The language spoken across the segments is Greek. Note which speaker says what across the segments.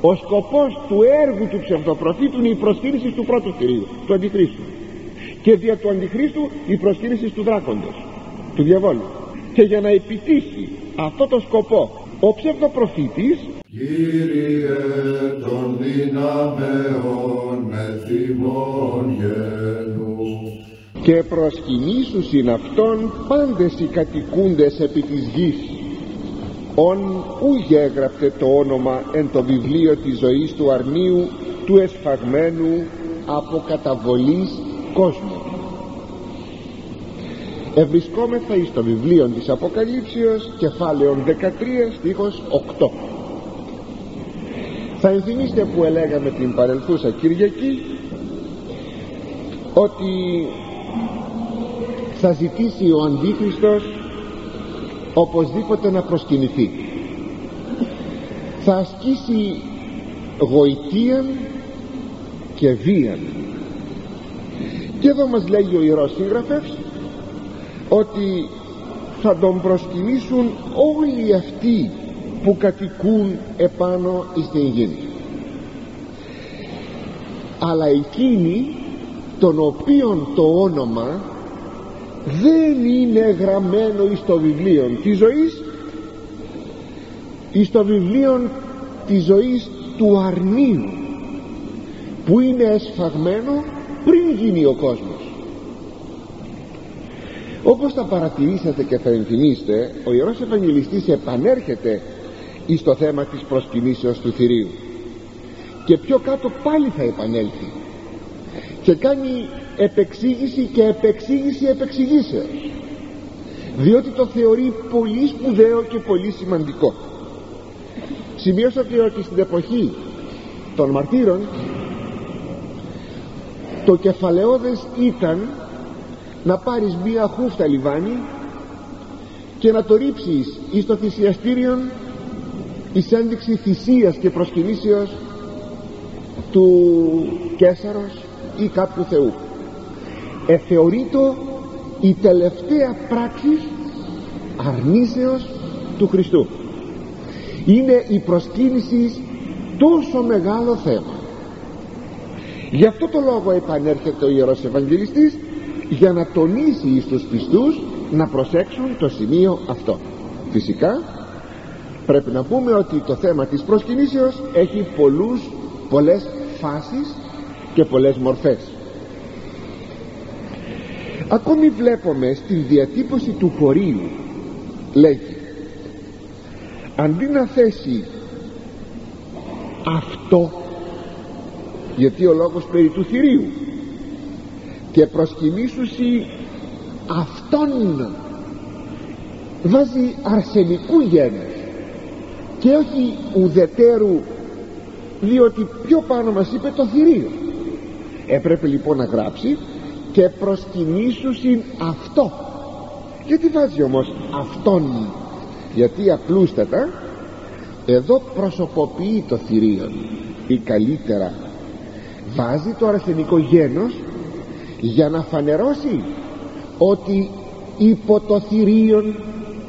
Speaker 1: ο σκοπός του έργου του ψευδοπροφήτου είναι η προσκύνηση του πρώτου θηρίου του Αντιχρίστου. Και δια του Αντιχρίστου η προσκύνηση του δράκοντος του διαβόλου. Και για να επιτύχει αυτό το σκοπό ο ψευδοπροφήτης
Speaker 2: Κύριε των δυναμεών εθιμών γένους.
Speaker 1: Και προσκυνήσουσιν αυτόν πάντες οι κατοικούντες επί της γης ον ου γέγραπτε το όνομα εν το βιβλίο της ζωής του αρνίου του εσφαγμένου από καταβολής κόσμου ευρισκόμεθα εις το βιβλίο της Αποκαλύψεως κεφάλαιο 13 στίχος 8 θα ενθυμίστε που ελέγαμε την παρελθούσα Κυριακή ότι θα ζητήσει ο Αντίχριστος οπωσδήποτε να προσκυνηθεί. Θα ασκήσει γοητείαν και βίαν. Και εδώ μας λέγει ο Ιερός Σύγγραφος ότι θα τον προσκυνήσουν όλοι αυτοί που κατοικούν επάνω στην γη. Αλλά εκείνοι των οποίων το όνομα δεν είναι γραμμένο εις το βιβλίο της ζωής εις το βιβλίο της ζωής του αρνίου που είναι εσφαγμένο πριν γίνει ο κόσμος. Όπως θα παρατηρήσατε και θα ενθυμίστε ο Ιερός Ευαγγελιστής επανέρχεται εις το θέμα της προσκυνήσεως του θηρίου. Και πιο κάτω πάλι θα επανέλθει και κάνει επεξήγηση και επεξήγηση επεξηγήσεως διότι το θεωρεί πολύ σπουδαίο και πολύ σημαντικό. Σημειώσατε ότι στην εποχή των μαρτύρων το κεφαλαιόδες ήταν να πάρεις μία χούφτα λιβάνι και να το ρίψεις εις το θυσιαστήριον εις ένδειξης θυσίας και προσκυνήσεως του Κέσαρος ή κάποιου Θεού εθεωρείτο η τελευταία πράξης αρνήσεως του Χριστού. Είναι η προσκύνηση τόσο μεγάλο θέμα. Γι' αυτό το λόγο επανέρχεται ο Ιερός Ευαγγελιστής για να τονίσει στους πιστούς να προσέξουν το σημείο αυτό. Φυσικά πρέπει να πούμε ότι το θέμα της προσκυνήσεως έχει πολλούς, πολλές φάσεις και πολλές μορφές ακόμη βλέπουμε στην διατύπωση του χωρίου λέγει αντί να θέσει αυτό γιατί ο λόγος περί του θηρίου και προσκυνήσουσι αυτόν βάζει αρσενικού γένους και όχι ουδετέρου διότι πιο πάνω μας είπε το θηρίο έπρεπε λοιπόν να γράψει και προσκυνήσουσιν αυτό. Γιατί βάζει όμως αυτόν; Γιατί απλούστατα εδώ προσωποποιεί το θηρίο. Ή καλύτερα βάζει το αρσενικό γένος για να φανερώσει ότι υπό το θηρίον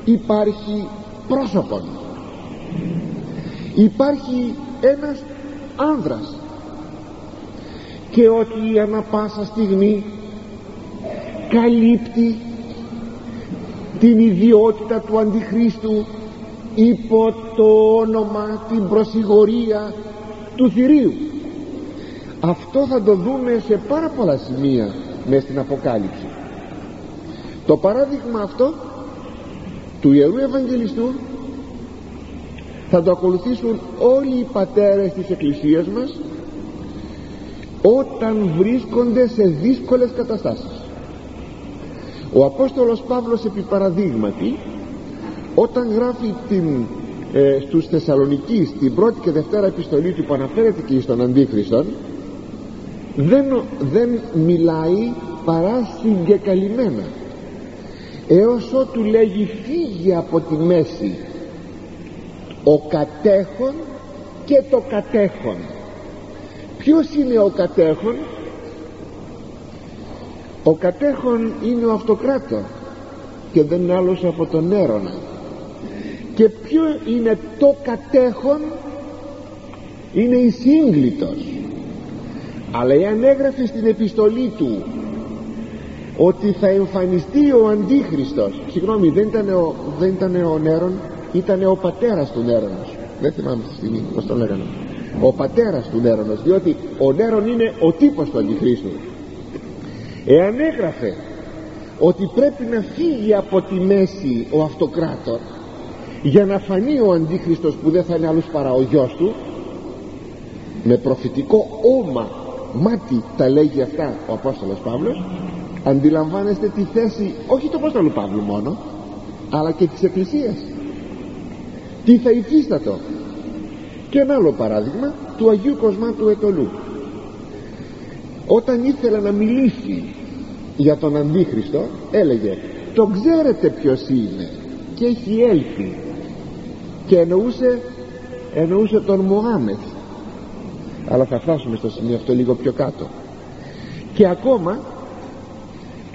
Speaker 1: υπάρχει πρόσωπον. Υπάρχει ένας άνδρας. Και ότι ανα πάσα στιγμή καλύπτει την ιδιότητα του Αντιχρίστου υπό το όνομα την προσιγορία του θηρίου. Αυτό θα το δούμε σε πάρα πολλά σημεία μέσα στην Αποκάλυψη. Το παράδειγμα αυτό του Ιερού Ευαγγελιστού θα το ακολουθήσουν όλοι οι πατέρες της Εκκλησίας μας όταν βρίσκονται σε δύσκολες καταστάσεις ο Απόστολος Παύλος επί παραδείγματι όταν γράφει την, ε, στους Θεσσαλονικείς την πρώτη και δευτέρα επιστολή του που αναφέρεται και στον Αντίχριστον δεν, δεν μιλάει παρά συγκεκαλυμμένα. Έως ότου λέγει φύγει από τη μέση ο κατέχον και το κατέχον ποιος είναι ο κατέχον; Ο κατέχον είναι ο αυτοκράτο και δεν είναι άλλος από τον έρωνα. Και ποιο είναι το κατέχον; Είναι η αλλά εάν έγραφε στην επιστολή του ότι θα εμφανιστεί ο Αντίχριστος συγγνώμη δεν ήταν ο, δεν ήταν ο Νέρον ήταν ο πατέρας του Νέρονος. Δεν θυμάμαι τη στιγμή πως το λέγανε. Ο πατέρας του Νέρονος διότι ο Νέρον είναι ο τύπος του Αντιχρίστου εάν έγραφε ότι πρέπει να φύγει από τη μέση ο αυτοκράτορ για να φανεί ο Αντίχριστος που δεν θα είναι άλλος παρά ο γιος του με προφητικό όμα μάτι τα λέγει αυτά ο Απόστολος Παύλος αντιλαμβάνεστε τη θέση όχι του Απόστολου Παύλου μόνο αλλά και της Εκκλησίας. Τι θα υφίστατο. Και ένα άλλο παράδειγμα του Αγίου Κοσμάτου Ετωλού όταν ήθελε να μιλήσει για τον Αντίχριστο έλεγε το ξέρετε ποιος είναι και έχει έλθει και εννοούσε εννοούσε τον Μωάμεθ. Αλλά θα φτάσουμε στο σημείο αυτό λίγο πιο κάτω. Και ακόμα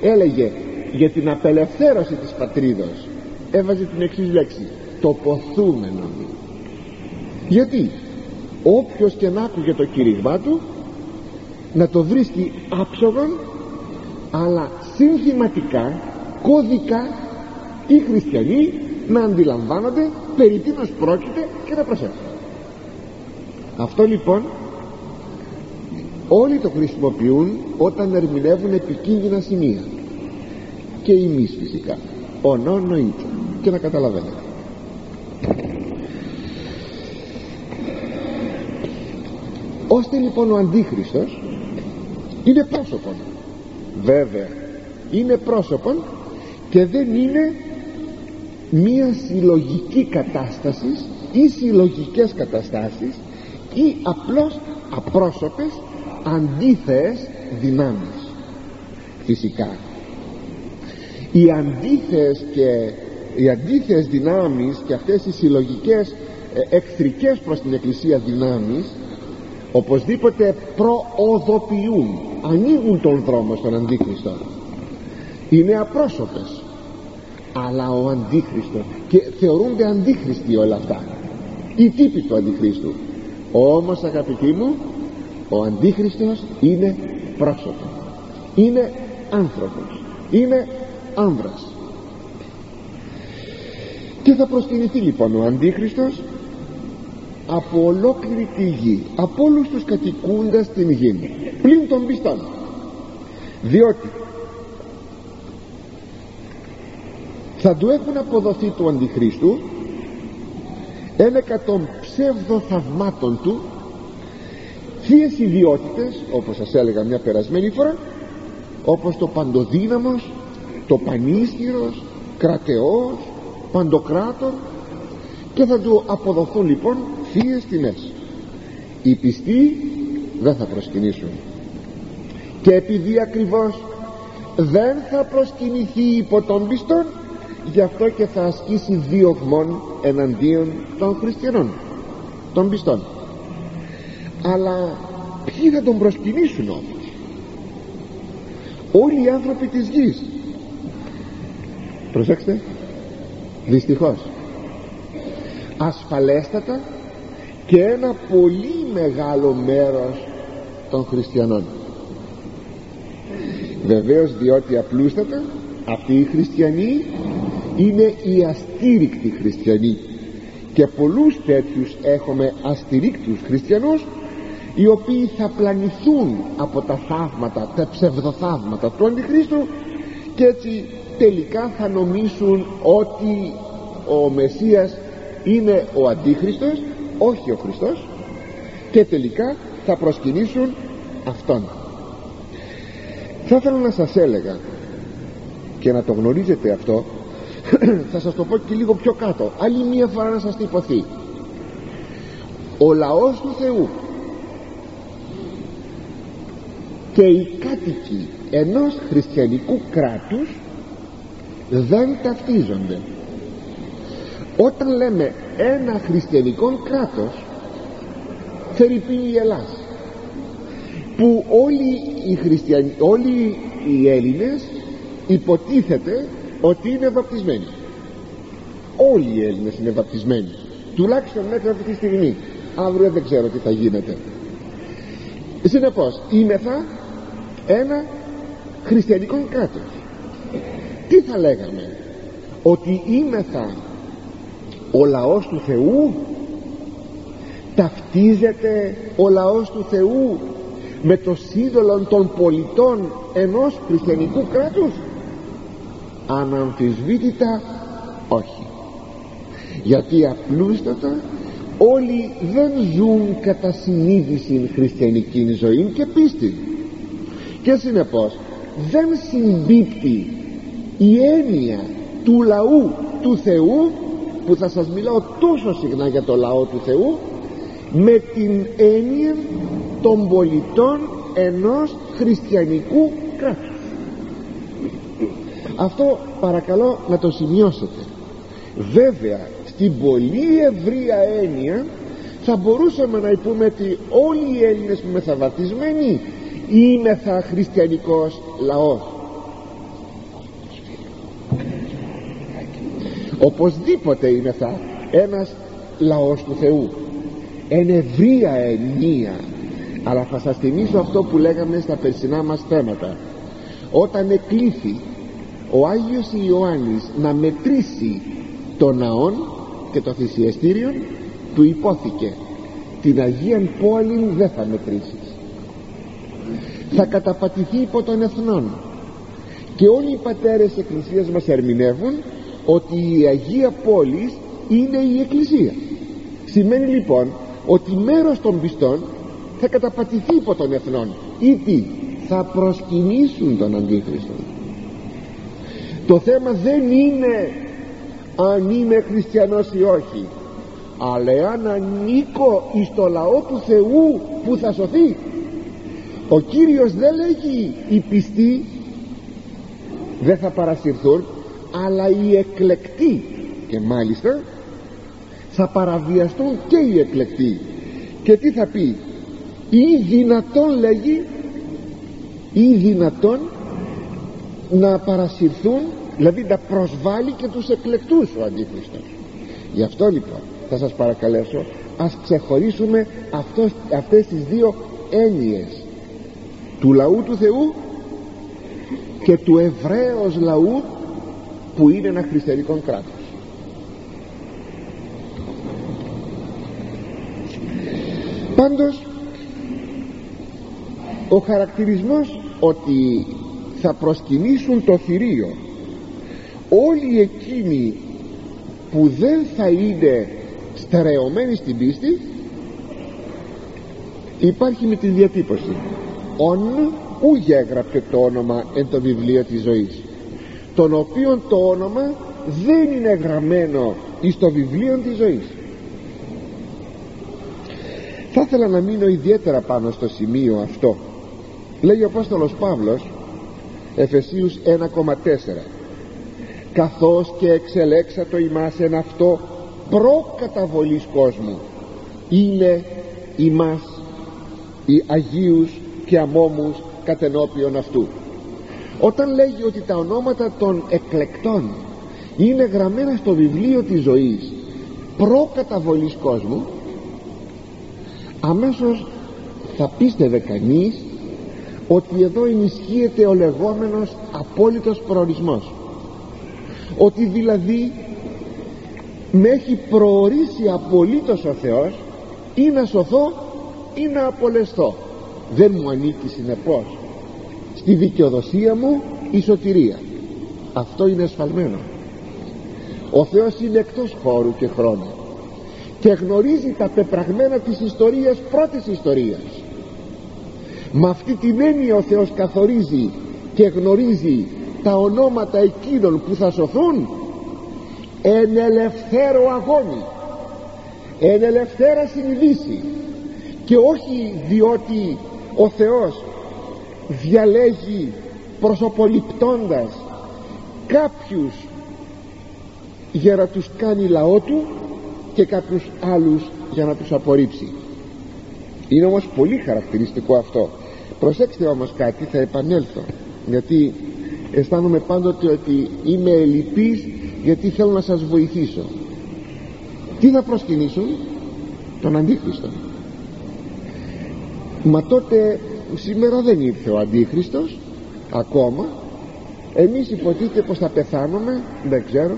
Speaker 1: έλεγε για την απελευθέρωση της πατρίδος έβαζε την εξής λέξη το ποθούμενο γιατί; Όποιος και να άκουγε το κηρύγμα του να το βρίσκει άψογον αλλά συνθηματικά κώδικα οι χριστιανοί να αντιλαμβάνονται περί τίνος πρόκειται και να προσέχουν. Αυτό λοιπόν όλοι το χρησιμοποιούν όταν ερμηνεύουν επικίνδυνα σημεία. Και εμείς φυσικά. Ονό νοείται και να καταλαβαίνετε. Ώστε λοιπόν ο Αντίχριστος είναι πρόσωπον. Βέβαια είναι πρόσωπον και δεν είναι μία συλλογική κατάστασης ή συλλογικές καταστάσεις ή απλώς απρόσωπες αντίθεες δυνάμεις. Φυσικά οι αντίθεες και οι αντίθεες δυνάμεις και αυτές οι συλλογικές ε, εχθρικές προς την Εκκλησία δυνάμεις οπωσδήποτε προοδοποιούν ανοίγουν τον δρόμο στον Αντίχριστο. Είναι απρόσωπες. Αλλά ο Αντίχριστος και θεωρούνται αντίχριστοι όλα αυτά. Οι τύποι του Αντιχρίστου. Όμως αγαπητοί μου ο Αντίχριστος είναι πρόσωπος. Είναι άνθρωπος. Είναι άνδρας. Και θα προσκυνηθεί λοιπόν ο Αντίχριστος από ολόκληρη τη γη από όλους τους κατοικούντας την γη πλην των πιστών. Διότι θα του έχουν αποδοθεί του Αντιχρίστου ένα εκατόν ψεύδο θαυμάτων του θείες ιδιότητες όπως σας έλεγα μια περασμένη φορά όπως το παντοδύναμος το πανίσχυρος κρατεός παντοκράτορ. Και θα του αποδοθούν λοιπόν θείες τιμές. Οι πιστοί δεν θα προσκυνήσουν. Και επειδή ακριβώς δεν θα προσκυνηθεί υπό των πιστών γι' αυτό και θα ασκήσει διωγμόν εναντίον των χριστιανών των πιστών. Αλλά ποιοι θα τον προσκυνήσουν όμως; Όλοι οι άνθρωποι της γης. Προσέξτε δυστυχώς ασφαλέστατα και ένα πολύ μεγάλο μέρος των χριστιανών. Βεβαίως διότι απλούστατα αυτοί οι χριστιανοί είναι οι αστήρικτοι χριστιανοί. Και πολλούς τέτοιους έχουμε αστηρίκτους χριστιανούς οι οποίοι θα πλανηθούν από τα θαύματα τα ψευδοθαύματα του Αντιχρίστου και έτσι τελικά θα νομίσουν ότι ο Μεσσίας είναι ο Αντίχριστος όχι ο Χριστός και τελικά θα προσκυνήσουν Αυτόν. Θα ήθελα να σας έλεγα και να το γνωρίζετε αυτό θα σας το πω και λίγο πιο κάτω. Άλλη μία φορά να σας τυπωθεί ο λαός του Θεού και οι κάτοικοι ενός χριστιανικού κράτους δεν ταυτίζονται. Όταν λέμε ένα χριστιανικό κράτος θερυπεί η Ελλάς που όλοι οι χριστιανοί όλοι οι Έλληνες υποτίθεται ότι είναι βαπτισμένοι. Όλοι οι Έλληνες είναι βαπτισμένοι τουλάχιστον μέχρι αυτή τη στιγμή. Αύριο δεν ξέρω τι θα γίνεται. Συνεπώς είμεθα ένα χριστιανικό κράτος. Τι θα λέγαμε; Ότι είμεθα ο λαός του Θεού. Ταυτίζεται ο λαός του Θεού με το σύνολο των πολιτών ενός χριστιανικού κράτους. Αναμφισβήτητα όχι. Γιατί απλούστατα όλοι δεν ζουν κατά συνείδηση χριστιανική ζωή και πίστη και συνεπώς δεν συμπίπτει η έννοια του λαού του Θεού που θα σας μιλάω τόσο συχνά για το λαό του Θεού με την έννοια των πολιτών ενός χριστιανικού κράτους. Αυτό παρακαλώ να το σημειώσετε. Βέβαια στην πολύ ευρία έννοια θα μπορούσαμε να πούμε ότι όλοι οι Έλληνες που μεθαβατισμένοι θα χριστιανικός λαός οπωσδήποτε θα. Ένας λαός του Θεού. Εν ευρία ενία. Αλλά θα σας θυμίσω αυτό που λέγαμε στα περσινά μας θέματα. Όταν εκλήθη ο Άγιος Ιωάννης να μετρήσει το ναόν και το θυσιαστήριο του υπόθηκε την Αγία Πόλη δεν θα μετρήσεις. Θα καταπατηθεί υπό των εθνών. Και όλοι οι πατέρες της Εκκλησίας μας ερμηνεύουν ότι η Αγία Πόλης είναι η Εκκλησία. Σημαίνει λοιπόν ότι μέρος των πιστών θα καταπατηθεί υπό των εθνών ή τι θα προσκυνήσουν τον Αντίχριστο. Το θέμα δεν είναι αν είμαι χριστιανός ή όχι αλλά εάν ανήκω εις το λαό του Θεού που θα σωθεί. Ο Κύριος δεν λέγει οι πιστοί δεν θα παρασυρθούν αλλά οι εκλεκτοί και μάλιστα θα παραβιαστούν και οι εκλεκτοί. Και τι θα πει; Ή δυνατόν λέγει ή δυνατόν να παρασυρθούν δηλαδή να προσβάλλει και τους εκλεκτούς ο Αντίχριστος γι' αυτό λοιπόν θα σας παρακαλέσω ας ξεχωρίσουμε αυτός, αυτές τις δύο έννοιες του λαού του Θεού και του Εβραίος λαού που είναι ένα χριστιανικό κράτος. Πάντως ο χαρακτηρισμός ότι θα προσκυνήσουν το θηρίο όλοι εκείνοι που δεν θα είναι στερεωμένοι στην πίστη υπάρχει με τη διατύπωση. «ον ου γέγραψε το όνομα εν το βιβλίο της ζωής τον οποίον το όνομα δεν είναι γραμμένο εις το βιβλίο της ζωής. Θα ήθελα να μείνω ιδιαίτερα πάνω στο σημείο αυτό. Λέει ο Απόστολος Παύλος Εφεσίους 1,4 καθώς και εξελέξατο ημάς εν αυτό προκαταβολής κόσμου είναι ημάς οι Αγίους και αμόμους κατενόπιον αυτού όταν λέγει ότι τα ονόματα των εκλεκτών είναι γραμμένα στο βιβλίο της ζωής προκαταβολής κόσμου αμέσως θα πίστευε κανείς ότι εδώ ενισχύεται ο λεγόμενος απόλυτος προορισμός. Ότι δηλαδή με έχει προορίσει απολύτως ο Θεός ή να σωθώ ή να απολεσθώ δεν μου ανήκει συνεπώς στη δικαιοδοσία μου η σωτηρία. Αυτό είναι ασφαλμένο ο Θεός είναι εκτός χώρου και χρόνου και γνωρίζει τα πεπραγμένα της ιστορίας πρώτης ιστορίας. Με αυτή την έννοια ο Θεός καθορίζει και γνωρίζει τα ονόματα εκείνων που θα σωθούν. Εν ελευθέρω αγώνη εν ελευθέρα συνειδήση και όχι διότι ο Θεός διαλέγει προσωποληπτώντας κάποιους για να τους κάνει λαό του και κάποιους άλλους για να τους απορρίψει. Είναι όμως πολύ χαρακτηριστικό αυτό. Προσέξτε όμως κάτι θα επανέλθω γιατί αισθάνομαι πάντοτε ότι είμαι ελλειπής γιατί θέλω να σας βοηθήσω. Τι θα προσκυνήσουν; Τον Αντίχριστο. Μα τότε σήμερα δεν ήρθε ο Αντίχριστος ακόμα. Εμείς υποτίθεται πως θα πεθάνουμε δεν ξέρω.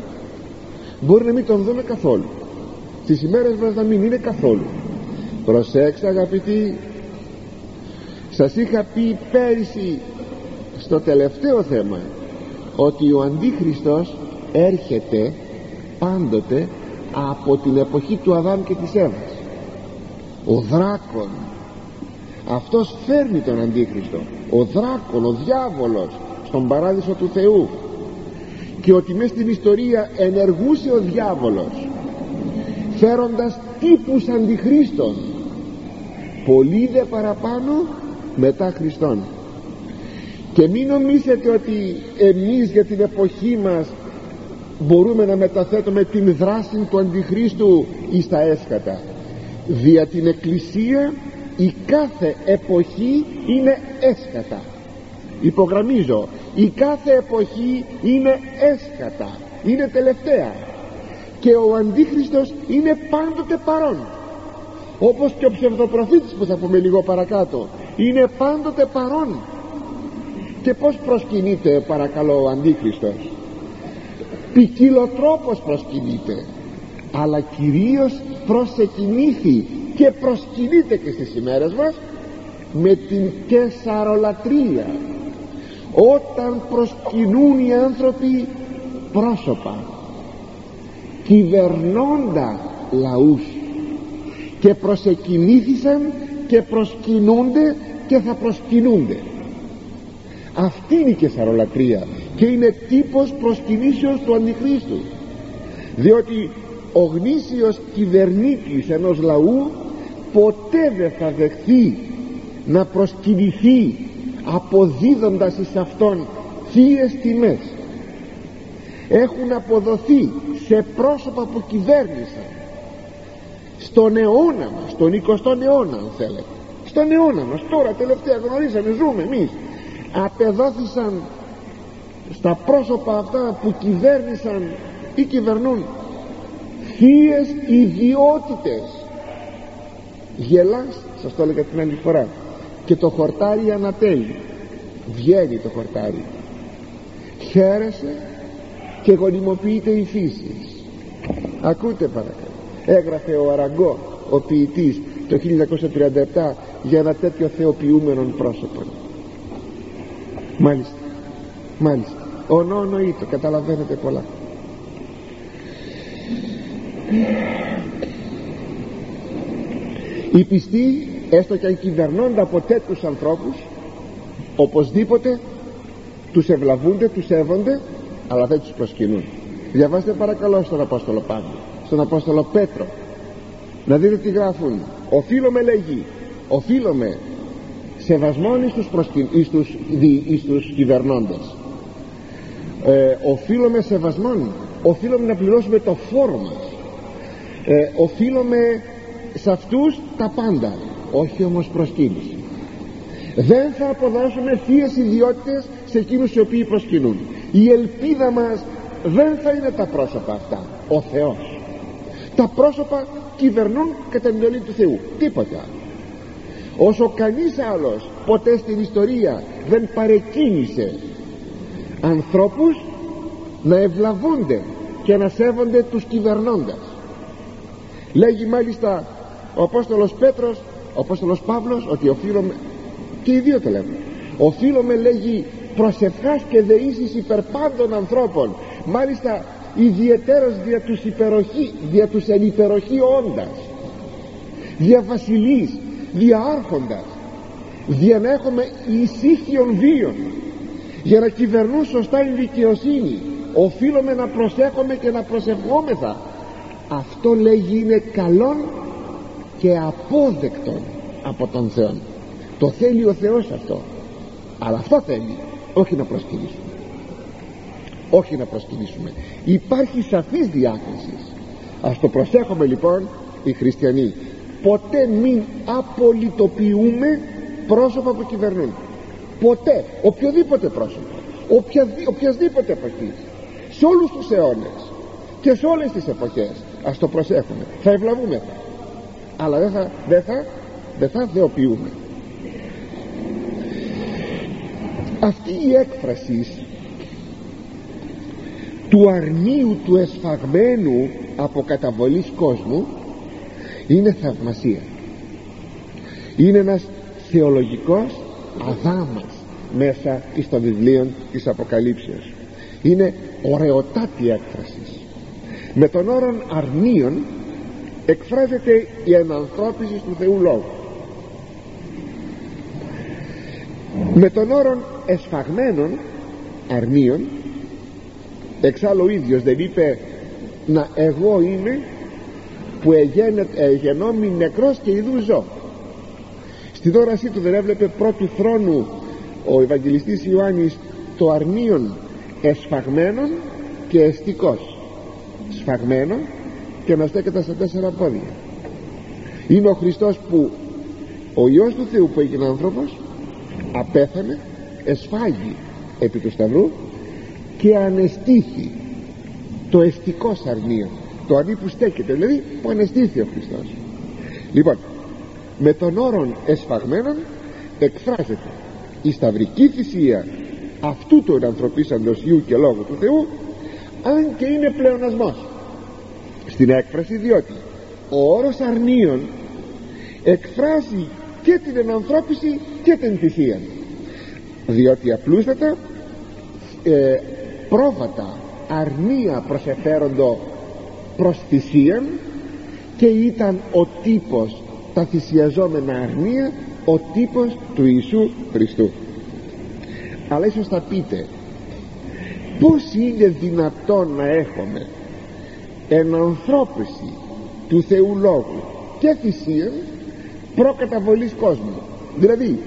Speaker 1: Μπορεί να μην τον δούμε καθόλου. Στις ημέρες μας να μην είναι καθόλου. Προσέξτε αγαπητοί σας είχα πει πέρυσι στο τελευταίο θέμα ότι ο Αντίχριστος έρχεται πάντοτε από την εποχή του Αδάμ και της Εύας. Ο δράκον αυτός φέρνει τον Αντίχριστο ο δράκον, ο διάβολος στον παράδεισο του Θεού. Και ότι μέσα στην ιστορία ενεργούσε ο διάβολος φέροντας τύπους αντιχρίστων πολύ δε παραπάνω μετά Χριστόν. Και μην νομίζετε ότι εμείς για την εποχή μας μπορούμε να μεταθέτουμε την δράση του Αντιχρίστου εις τα έσχατα. Δια την Εκκλησία η κάθε εποχή είναι έσχατα. Υπογραμμίζω η κάθε εποχή είναι έσχατα. Είναι τελευταία. Και ο Αντίχριστος είναι πάντοτε παρόν. Όπως και ο ψευδοπροφήτης που θα πούμε λίγο παρακάτω είναι πάντοτε παρόν. Και πως προσκυνείται παρακαλώ ο Αντίχριστος; Ποικιλοτρόπως προσκυνείται αλλά κυρίως προσεκινήθη και προσκυνείται και στις ημέρες μας με την κεσαρολατρία όταν προσκυνούν οι άνθρωποι πρόσωπα κυβερνώντα λαούς και προσεκινήθησαν και προσκυνούνται και θα προσκυνούνται. Αυτή είναι η κεσαρολατρία και είναι τύπος προσκυνήσεως του Αντιχρίστου διότι ο γνήσιος κυβερνήτης ενός λαού ποτέ δεν θα δεχθεί να προσκυνηθεί αποδίδοντας εις αυτόν θείες τιμές. Έχουν αποδοθεί σε πρόσωπα που κυβέρνησαν. Στον αιώνα μας, στον 20ο αιώνα αν θέλετε. Στον αιώνα μας, τώρα τελευταία γνωρίζαμε, ζούμε εμείς. Απεδόθησαν στα πρόσωπα αυτά που κυβέρνησαν ή κυβερνούν θείες ιδιότητες. Γελάς σας το έλεγα την άλλη φορά και το χορτάρι ανατέλει βγαίνει το χορτάρι. Χαίρεσε και γονιμοποιείται η φύση. Ακούτε παρακαλώ. Έγραφε ο Αραγκό ο ποιητής το 1937 για ένα τέτοιο θεοποιούμενο πρόσωπο. Μάλιστα. Μάλιστα. Ο νόνο το καταλαβαίνετε πολλά οι πιστοί έστω και αν κυβερνώνται από τέτοιους ανθρώπους οπωσδήποτε τους ευλαβούνται, τους σέβονται αλλά δεν τους προσκυνούν. Διαβάστε παρακαλώ στον Απόστολο Παύλο στον Απόστολο Πέτρο. Να δείτε τι γράφουν. Οφείλουμε λέγει οφείλουμε σεβασμόν εις τους, προσκυ... εις τους, δι... εις τους κυβερνώντες. Ε, οφείλουμε σεβασμόν οφείλουμε να πληρώσουμε το φόρο μας ε, οφείλουμε σε αυτούς τα πάντα όχι όμως προσκύνηση. Δεν θα αποδώσουμε θείες ιδιότητες σε εκείνους οι οποίοι προσκυνούν. Η ελπίδα μας δεν θα είναι τα πρόσωπα αυτά ο Θεός. Τα πρόσωπα κυβερνούν κατά την του Θεού τίποτα όσο κανείς άλλος ποτέ στην ιστορία δεν παρεκκίνησε ανθρώπους να ευλαβούνται και να σέβονται τους κυβερνώντας λέγει μάλιστα ο Απόστολος Πέτρος ο Απόστολος Παύλος ότι οφείλουμε και οι δύο το λέμε οφείλουμε λέγει προσευχάς και δεήσεις υπέρ πάντων ανθρώπων μάλιστα ιδιαιτέρως δια τους υπεροχή δια τους ενυπεροχή όντας δια βασιλείς δια άρχοντας. Δια να έχουμε ησύχιον βίων. Για να κυβερνούν σωστά η δικαιοσύνη. Οφείλουμε να προσέχουμε και να προσευχόμεθα αυτό λέγει είναι καλόν και απόδεκτον από τον Θεό το θέλει ο Θεός αυτό. Αλλά αυτό θέλει όχι να προσκυνήσουμε. Όχι να προσκυνήσουμε. Υπάρχει σαφής διάκριση. Ας το προσέχουμε λοιπόν οι χριστιανοί. Ποτέ μην απολυτοποιούμε πρόσωπα που κυβερνούν. Ποτέ. Οποιοδήποτε πρόσωπο. Οποιασδήποτε εποχή. Σε όλους τους αιώνες και σε όλες τις εποχές ας το προσέχουμε. Θα ευλαβούμε. Αλλά δεν θα, δεν θα, δεν θα θεοποιούμε. Αυτή η έκφραση του αρνίου του εσφαγμένου από καταβολής κόσμου είναι θαυμασία. Είναι ένας θεολογικός αδάμας μέσα στο βιβλίο της Αποκαλύψεως. Είναι ωραιοτάτη έκφρασης με τον όρο αρνίων εκφράζεται η ενανθρώπιση του Θεού Λόγου. Με τον όρο εσφαγμένων αρνίων εξάλλου ο ίδιος δεν είπε να εγώ είμαι που εγενόμη νεκρός και ειδού ζω στη δόρασή του δεν έβλεπε πρώτου θρόνου ο Ευαγγελιστής Ιωάννης το αρνίον εσφαγμένον και εστικός σφαγμένο και να στέκεται στα τέσσερα πόδια. Είναι ο Χριστός που ο Υιός του Θεού που έγινε άνθρωπος απέθανε εσφάγει επί του Σταυρού και ανεστήθη το εστικό σαρνίο το αρνί που στέκεται δηλαδή που ανεστήθη ο Χριστός. Λοιπόν με τον όρον εσφαγμένον εκφράζεται η σταυρική θυσία αυτού του ανθρωπίσαντος Υιού και Λόγου του Θεού αν και είναι πλεονασμός στην έκφραση διότι ο όρος αρνίων εκφράζει και την ενανθρώπιση και την θυσία. Διότι απλούστατα ε, πρόβατα αρνία προσεφέροντο προς θυσίαν και ήταν ο τύπος τα θυσιαζόμενα αρνία ο τύπος του Ιησού Χριστού. Αλλά ίσως θα πείτε πως είναι δυνατόν να έχουμε ενανθρώπιση του Θεού Λόγου και θυσία προκαταβολής κόσμου; Δηλαδή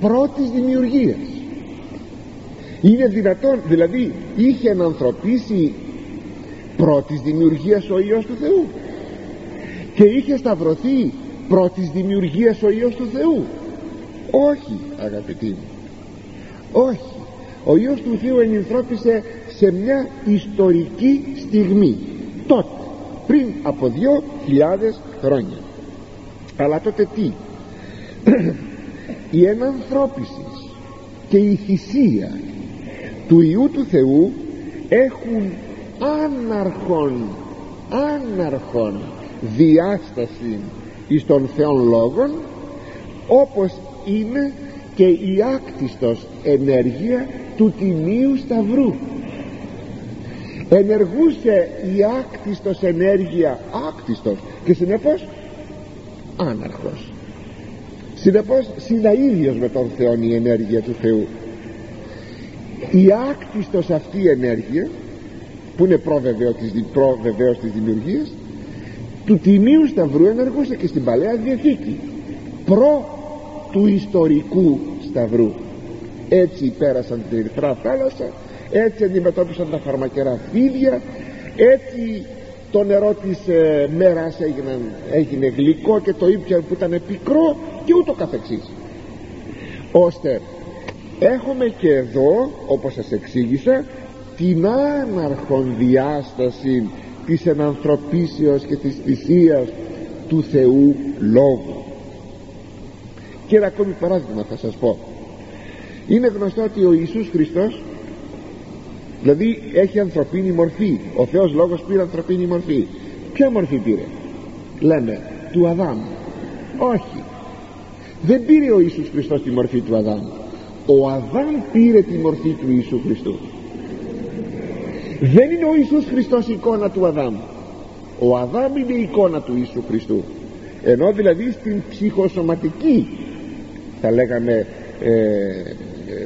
Speaker 1: πρώτης δημιουργίας. Είναι δυνατόν δηλαδή είχε ενανθρωπίσει πρώτης δημιουργίας ο Υιός του Θεού; Και είχε σταυρωθεί πρώτης δημιουργίας ο Υιός του Θεού; Όχι αγαπητοί μου. Όχι ο Υιός του Θεού ενανθρώπισε σε μια ιστορική στιγμή τότε πριν από δυο χιλιάδες χρόνια. Αλλά τότε τι; Η ενανθρώπισης και η θυσία του Ιού του Θεού έχουν άναρχον άναρχον διάσταση εις των Θεών Λόγων όπως είναι και η άκτιστος ενέργεια του Τιμίου Σταυρού. Ενεργούσε η άκτιστος ενέργεια άκτιστος και συνεπώς άναρχος. Συνεπώς συναίδιος με τον Θεό η ενέργεια του Θεού. Η άκτιστος αυτή ενέργεια που είναι προβεβαίως της, προβεβαίως της δημιουργίας του Τιμίου Σταυρού ενεργούσε και στην Παλαιά Διαθήκη προ του ιστορικού Σταυρού έτσι πέρασαν την Ερυθρά θάλασσα έτσι αντιμετώπισαν τα φαρμακερά φίδια έτσι το νερό της ε, μέρας έγινε, έγινε γλυκό και το ήπιαν που ήταν πικρό και ούτω καθεξής. Ώστε έχουμε και εδώ όπως σας εξήγησα την άναρχον διάσταση της ενανθρωπίσεως και της θυσίας του Θεού Λόγου. Και ένα ακόμη παράδειγμα θα σας πω είναι γνωστό ότι ο Ιησούς Χριστός δηλαδή έχει ανθρωπίνη μορφή. Ο Θεός Λόγος πήρε ανθρωπίνη μορφή. Ποια μορφή πήρε; Λέμε του Αδάμ. Όχι. Δεν πήρε ο Ιησούς Χριστός τη μορφή του Αδάμ. Ο Αδάμ πήρε τη μορφή του Ιησού Χριστού. Δεν είναι ο Ιησούς Χριστός η εικόνα του Αδάμ. Ο Αδάμ είναι η εικόνα του Ιησού Χριστού. Ενώ δηλαδή στην ψυχοσωματική θα λέγαμε ε, ε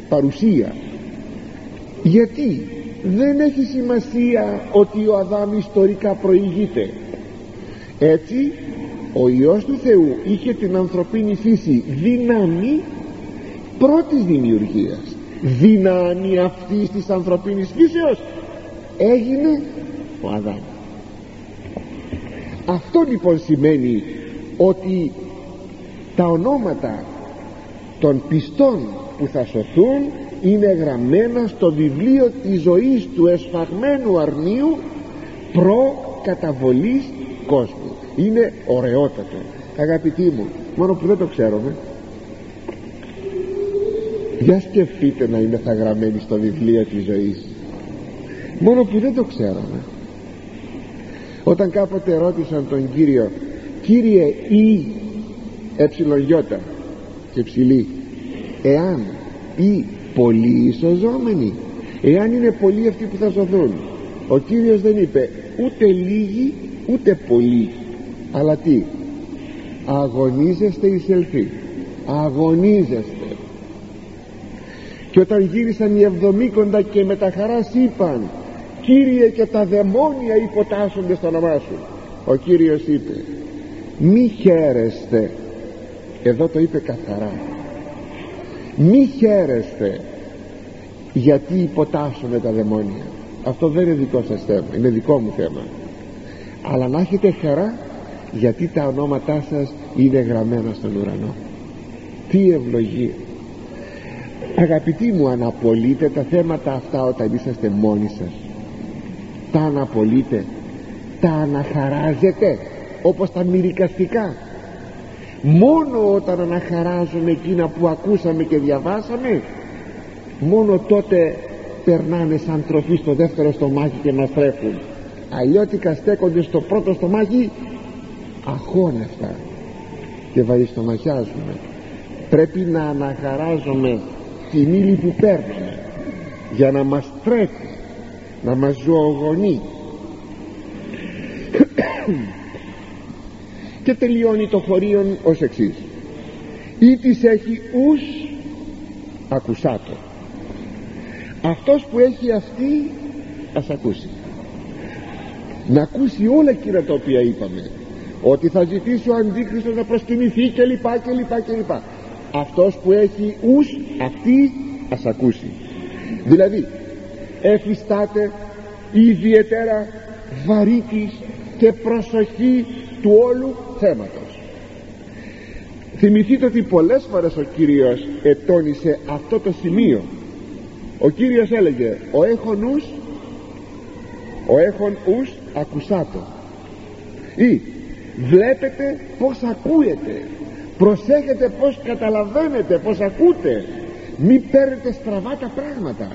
Speaker 1: παρουσία. Γιατί δεν έχει σημασία ότι ο Αδάμ ιστορικά προηγείται. Έτσι ο Υιός του Θεού είχε την ανθρωπίνη φύση δύναμη πρώτης δημιουργίας. Δύναμη αυτής της ανθρωπίνης φύσεως έγινε ο Αδάμ. Αυτό λοιπόν σημαίνει ότι τα ονόματα των πιστών που θα σωθούν είναι γραμμένα στο βιβλίο της ζωής του εσφαγμένου αρνίου προ καταβολής κόσμου. Είναι ωραιότατο. Αγαπητοί μου μόνο που δεν το ξέρουμε για σκεφτείτε να είναι θα γραμμένοι στο βιβλίο της ζωής. Μόνο που δεν το ξέρουμε όταν κάποτε ρώτησαν τον Κύριο Κύριε ή εψιλογιώτα και ψηλή εάν ή πολλοί ισοζόμενοι εάν είναι πολλοί αυτοί που θα σωθούν. Ο Κύριος δεν είπε ούτε λίγοι ούτε πολλοί. Αλλά τι; Αγωνίζεστε εις ελθύ αγωνίζεστε. Και όταν γύρισαν οι εβδομήκοντα και με τα χαράς είπαν Κύριε και τα δαιμόνια υποτάσσονται στο όνομά σου ο Κύριος είπε μη χαίρεστε εδώ το είπε καθαρά μη χαίρεστε γιατί υποτάσσονται τα δαιμόνια. Αυτό δεν είναι δικό σας θέμα είναι δικό μου θέμα. Αλλά να έχετε χαρά γιατί τα ονόματά σας είναι γραμμένα στον ουρανό. Τι ευλογία αγαπητοί μου αναπολείτε τα θέματα αυτά όταν είσαστε μόνοι σας. Τα αναπολείτε τα αναχαράζετε όπως τα μυρικαστικά μόνο όταν αναχαράζουν εκείνα που ακούσαμε και διαβάσαμε μόνο τότε περνάνε σαν τροφή στο δεύτερο στομάχι και μας τρέφουν. Αλλιώτικα στέκονται στο πρώτο στομάχι αχώνευτα και βαριστομαχιάζουμε. Πρέπει να αναχαράζουμε την ύλη που παίρνουμε για να μας τρέφει να μας ζωογονεί και τελειώνει το χωρίον ως εξής. Ή της έχει ους ακουσάτο. Αυτός που έχει αυτή ας ακούσει να ακούσει όλα εκείνα τα οποία είπαμε. Ότι θα ζητήσει ο Αντίχριστος να προσκυνηθεί και λοιπά και λοιπά και λοιπά. Αυτός που έχει ους αυτή ας ακούσει. Δηλαδή εφιστάται ιδιαίτερα βαρύτης και προσοχή του όλου θέματος. Θυμηθείτε ότι πολλές φορές ο Κύριος ετώνησε αυτό το σημείο. Ο Κύριος έλεγε ο έχων ους ο έχων ους ακουσάτο ή βλέπετε πως ακούετε προσέχετε πως καταλαβαίνετε πως ακούτε. Μη παίρνετε στραβά τα πράγματα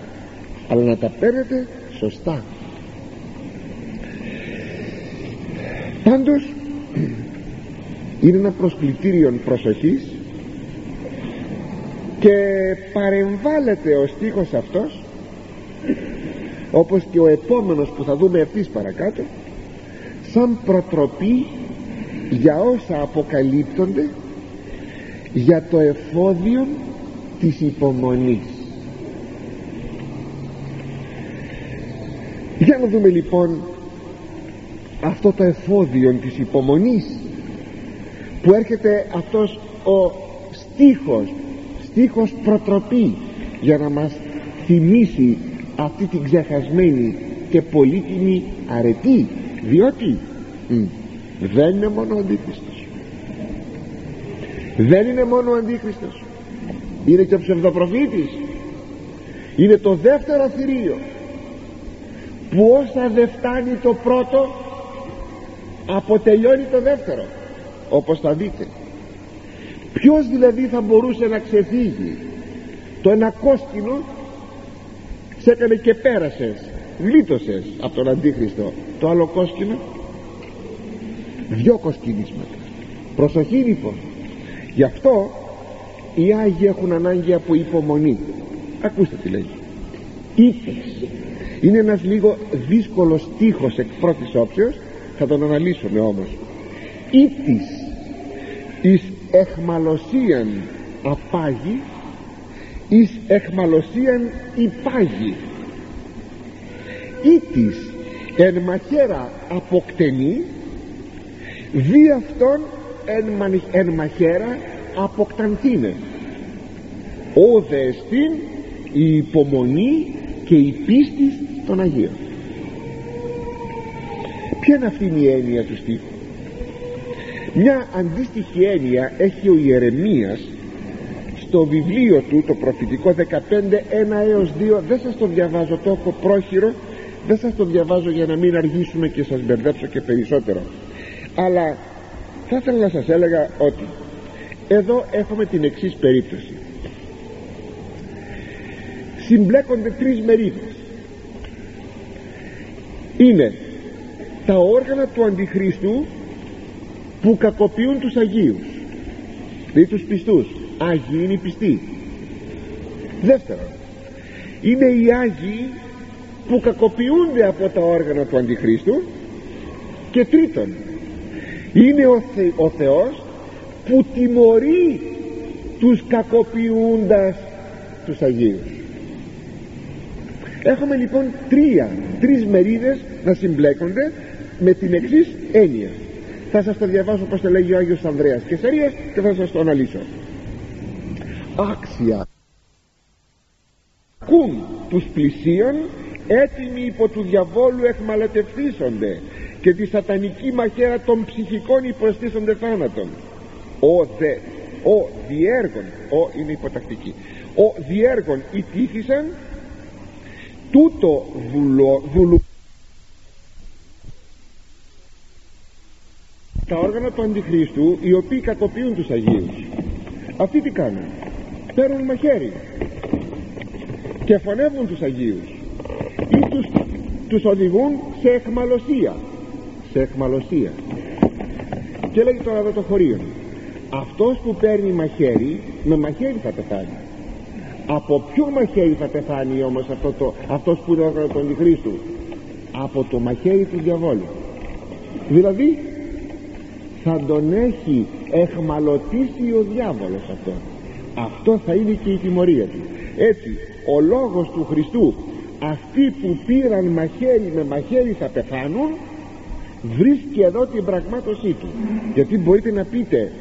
Speaker 1: αλλά να τα παίρνετε σωστά πάντως είναι ένα προσκλητήριο προσοχής και παρεμβάλλεται ο στίχος αυτός όπως και ο επόμενος που θα δούμε ευθύς παρακάτω σαν προτροπή για όσα αποκαλύπτονται για το εφόδιο της υπομονής. Για να δούμε λοιπόν αυτό το εφόδιο της υπομονής που έρχεται αυτός ο στίχος στίχος προτροπή για να μας θυμίσει αυτή την ξεχασμένη και πολύτιμη αρετή διότι δεν είναι μόνο ο Αντίχριστος δεν είναι μόνο ο Αντίχριστος είναι και ο ψευδοπροφήτης είναι το δεύτερο θηρίο. Που όσα δεν φτάνει το πρώτο αποτελειώνει το δεύτερο όπως θα δείτε. Ποιος δηλαδή θα μπορούσε να ξεφύγει; Το ένα κόσκινο σε έκανε και πέρασες γλίτωσες από τον Αντίχριστο. Το άλλο κόσκινο δυο κοσκινίσματα. Προσοχή λοιπόν. Γι' αυτό οι Άγιοι έχουν ανάγκη από υπομονή. Ακούστε τι λέει. Ήτες είναι ένας λίγο δύσκολος στίχος εκ πρώτης όψεως. Θα τον αναλύσουμε όμως. Ήτης εις εχμαλωσίαν απάγει εις εχμαλωσίαν υπάγει. Ήτης εν μαχαίρα αποκτενεί δι' αυτόν εν, εν μαχαίρα αποκτανθήνε όδε εστίν η υπομονή και η πίστη των Αγίων ποια είναι αυτή η έννοια του στίχου; Μια αντίστοιχη έννοια έχει ο Ιερεμίας στο βιβλίο του το προφητικό 15 1 έως 2 δεν σας το διαβάζω το έχω πρόχειρο. Δεν σας το διαβάζω για να μην αργήσουμε και σας μπερδέψω και περισσότερο. Αλλά θα ήθελα να σας έλεγα ότι εδώ έχουμε την εξής περίπτωση. Συμπλέκονται τρεις μερίδες. Είναι τα όργανα του Αντιχρίστου που κακοποιούν τους Αγίους. Δηλαδή τους πιστούς. Άγιοι είναι οι πιστοί. Δεύτερον είναι οι Άγιοι που κακοποιούνται από τα όργανα του Αντιχρίστου. Και τρίτον είναι ο, ο Θεός που τιμωρεί τους κακοποιούντας τους Αγίους. Έχουμε λοιπόν τρία τρεις μερίδες να συμπλέκονται με την εξής έννοια θα σας το διαβάσω πως το λέγει ο Άγιος Ανδρέας και Σαρίας και θα σας το αναλύσω. Άξια. Ακούν τους πλησίων έτοιμοι υπό του διαβόλου εχμαλωτευθήσονται και τη σατανική μαχαίρα των ψυχικών υποστήσονται θάνατον. Ο δε ο διέργων ο είναι υποτακτική. Ο διέργων ιτήθησαν τούτο βουλο, τα όργανα του Αντιχρίστου οι οποίοι κακοποιούν τους Αγίους. Αυτοί τι κάνουν; Παίρνουν μαχαίρι και φωνεύουν τους Αγίους. Ή τους, τους οδηγούν σε εχμαλωσία. Σε εχμαλωσία. Και λέει τώρα εδώ το χωρίο αυτός που παίρνει μαχαίρι με μαχαίρι θα πεθάνει από ποιο μαχαίρι θα πεθάνει όμως αυτό το, αυτός που είναι όργανο του Αντιχρίστου; Από το μαχαίρι του διαβόλου. Δηλαδή θα τον έχει εχμαλωτήσει ο διάβολος αυτό. Αυτό θα είναι και η τιμωρία του. Έτσι ο λόγος του Χριστού αυτοί που πήραν μαχαίρι με μαχαίρι θα πεθάνουν βρίσκει εδώ την πραγμάτωσή του. Γιατί μπορείτε να πείτε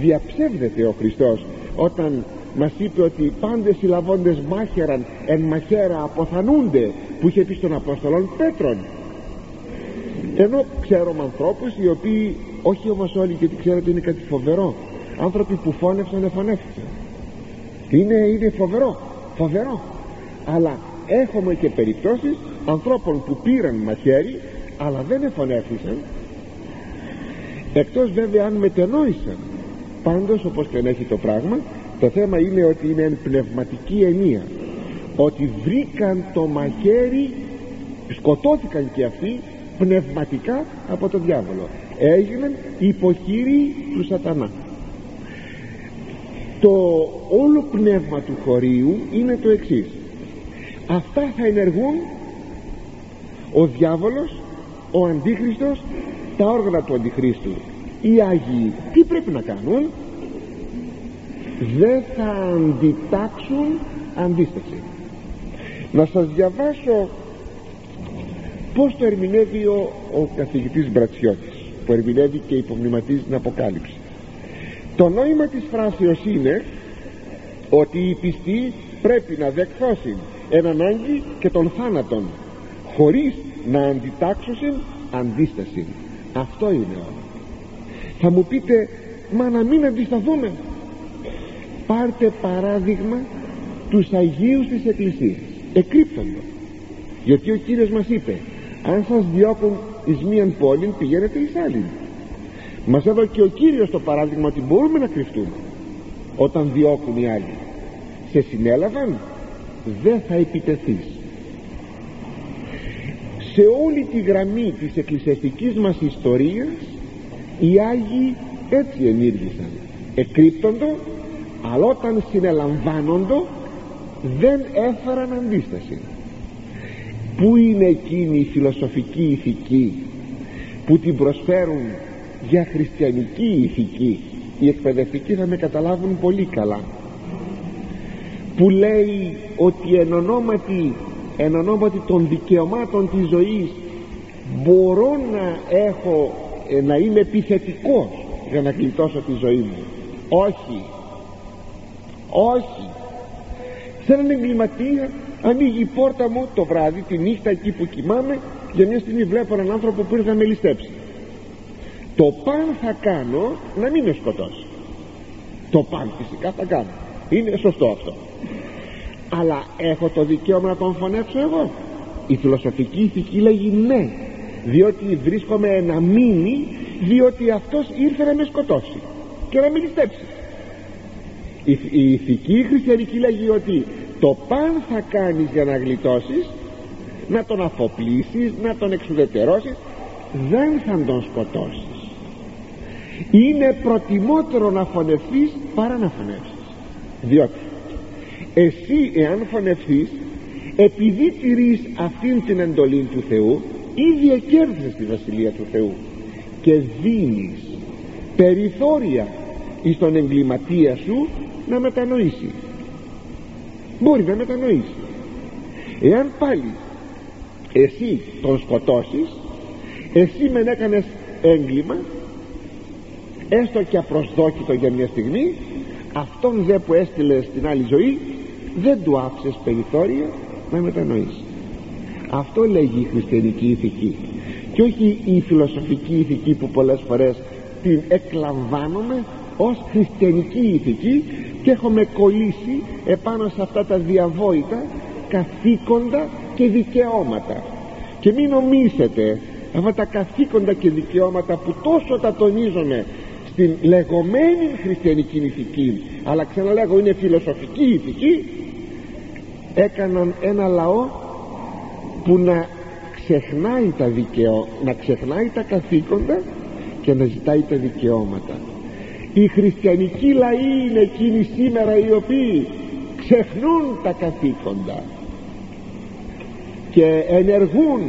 Speaker 1: διαψεύδεται ο Χριστός όταν μας είπε ότι πάντες οι λαβώντες μάχαιραν εν μαχαίρα αποθανούνται που είχε πει στον Απόστολο Πέτρον. Ενώ ξέρουμε ανθρώπους οι οποίοι όχι όμως όλοι γιατί ξέρετε είναι κάτι φοβερό. Άνθρωποι που φώνευσαν εφωνεύτηκαν. Είναι, είναι φοβερό φοβερό. Αλλά έχουμε και περιπτώσεις ανθρώπων που πήραν μαχαίρι αλλά δεν εφωνεύτησαν εκτός βέβαια αν μετενόησαν. Πάντως όπως και να έχει το πράγμα το θέμα είναι ότι είναι εν πνευματική ενία. Ότι βρήκαν το μαχαίρι σκοτώθηκαν και αυτοί πνευματικά από τον διάβολο έγιναν υποχείροι του σατανά. Το όλο πνεύμα του χωρίου είναι το εξής. Αυτά θα ενεργούν ο διάβολος ο αντίχριστος τα όργανα του αντιχρίστου. Οι Άγιοι τι πρέπει να κάνουν; Δεν θα αντιτάξουν αντίσταση. Να σας διαβάσω πως το ερμηνεύει ο, ο καθηγητής Μπρατσιώτης που ερμηνεύει και υπομνηματίζει την Αποκάλυψη. Το νόημα της φράσεως είναι ότι οι πιστοί πρέπει να δεκθώσουν εν ανάγκη και των θάνατων χωρίς να αντιτάξουν αντίσταση αυτό είναι όλο. Θα μου πείτε μα να μην αντισταθούμε. Πάρτε παράδειγμα τους Αγίους της Εκκλησίας. Εκρύπτοντο γιατί ο Κύριος μας είπε αν σας διώκουν εις μίαν πόλη πηγαίνετε εις άλλην. Μας έδωσε ο Κύριος το παράδειγμα ότι μπορούμε να κρυφτούμε όταν διώκουν οι άλλοι. Σε συνέλαβαν δεν θα επιτεθείς σε όλη τη γραμμή της εκκλησιαστικής μας ιστορίας οι Άγιοι έτσι ενήργησαν. Εκρύπτοντο αλλά όταν συνελαμβάνοντο δεν έφεραν αντίσταση Πού είναι εκείνη η φιλοσοφική ηθική που την προσφέρουν για χριστιανική ηθική; Οι εκπαιδευτικοί θα με καταλάβουν πολύ καλά. Που λέει ότι εν ονόματι, εν ονόματι των δικαιωμάτων της ζωής μπορώ να έχω ε, να είμαι επιθετικός για να κλειτώσω τη ζωή μου. Όχι. Όχι. Σε έναν εγκληματία ανοίγει η πόρτα μου το βράδυ τη νύχτα εκεί που κοιμάμαι για μια στιγμή βλέπω έναν άνθρωπο που ήρθε να με ληστέψει. Το παν θα κάνω να μην με σκοτώσει. Το παν φυσικά θα κάνω. Είναι σωστό αυτό. Αλλά έχω το δικαίωμα να τον φωνέψω εγώ. Η φιλοσοφική ηθική λέγει ναι διότι βρίσκομαι ένα μήνυ διότι αυτός ήρθε να με σκοτώσει και να με ληστέψει. Η, η ηθική χριστιανική λέγει ότι το παν θα κάνεις για να γλιτώσεις να τον αφοπλίσεις να τον εξουδετερώσεις δεν θα τον σκοτώσεις. Είναι προτιμότερο να φωνευθείς παρά να φωνεύσεις. Διότι εσύ εάν φωνευθείς επειδή τηρείς αυτήν την εντολή του Θεού ήδη εκέρδισες τη Βασιλεία του Θεού και δίνεις περιθώρια εις τον εγκληματία σου να μετανοήσει μπορεί να μετανοήσει εάν πάλι εσύ τον σκοτώσεις εσύ μεν έκανες έγκλημα έστω και απροσδόκητο για μια στιγμή αυτόν δε που έστειλε στην άλλη ζωή δεν του άφησες περιθώρια να μετανοήσει αυτό λέγει η χριστιανική ηθική και όχι η φιλοσοφική ηθική που πολλές φορές την εκλαμβάνουμε ως χριστιανική ηθική και έχουμε κολλήσει επάνω σε αυτά τα διαβόητα καθήκοντα και δικαιώματα. Και μην νομίσετε αυτά τα καθήκοντα και δικαιώματα που τόσο τα τονίζουμε στην λεγόμενη χριστιανική ηθική αλλά ξαναλέγω είναι φιλοσοφική ηθική έκαναν ένα λαό που να ξεχνάει τα δικαιώ, να ξεχνάει τα καθήκοντα και να ζητάει τα δικαιώματα οι χριστιανικοί λαοί είναι εκείνοι σήμερα οι οποίοι ξεχνούν τα καθήκοντα και ενεργούν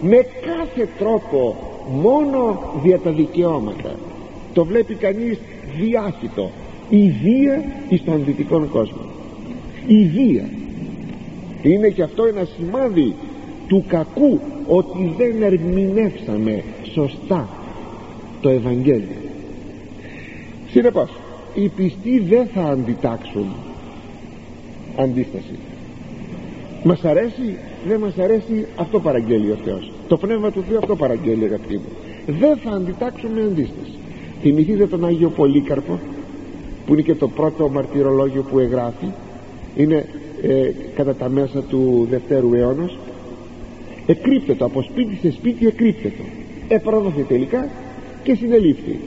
Speaker 1: με κάθε τρόπο μόνο δια τα δικαιώματα. Το βλέπει κανείς διάχυτο η βία εις τον δυτικών κόσμο. Η βία. Είναι και αυτό ένα σημάδι του κακού ότι δεν ερμηνεύσαμε σωστά το Ευαγγέλιο συνεπώς οι πιστοί δεν θα αντιτάξουν αντίσταση. Μας αρέσει δεν μας αρέσει αυτό παραγγέλει ο Θεός. Το Πνεύμα του Θεού αυτό παραγγέλει αγαπητοί μου. Δεν θα αντιτάξουμε αντίσταση. Θυμηθείτε τον Άγιο Πολύκαρπο που είναι και το πρώτο μαρτυρολόγιο που εγγράφει. Είναι ε, κατά τα μέσα του δευτέρου αιώνος. Εκρύπτετο από σπίτι σε σπίτι εκρύπτετο επρόδοθε τελικά και συνελήφθη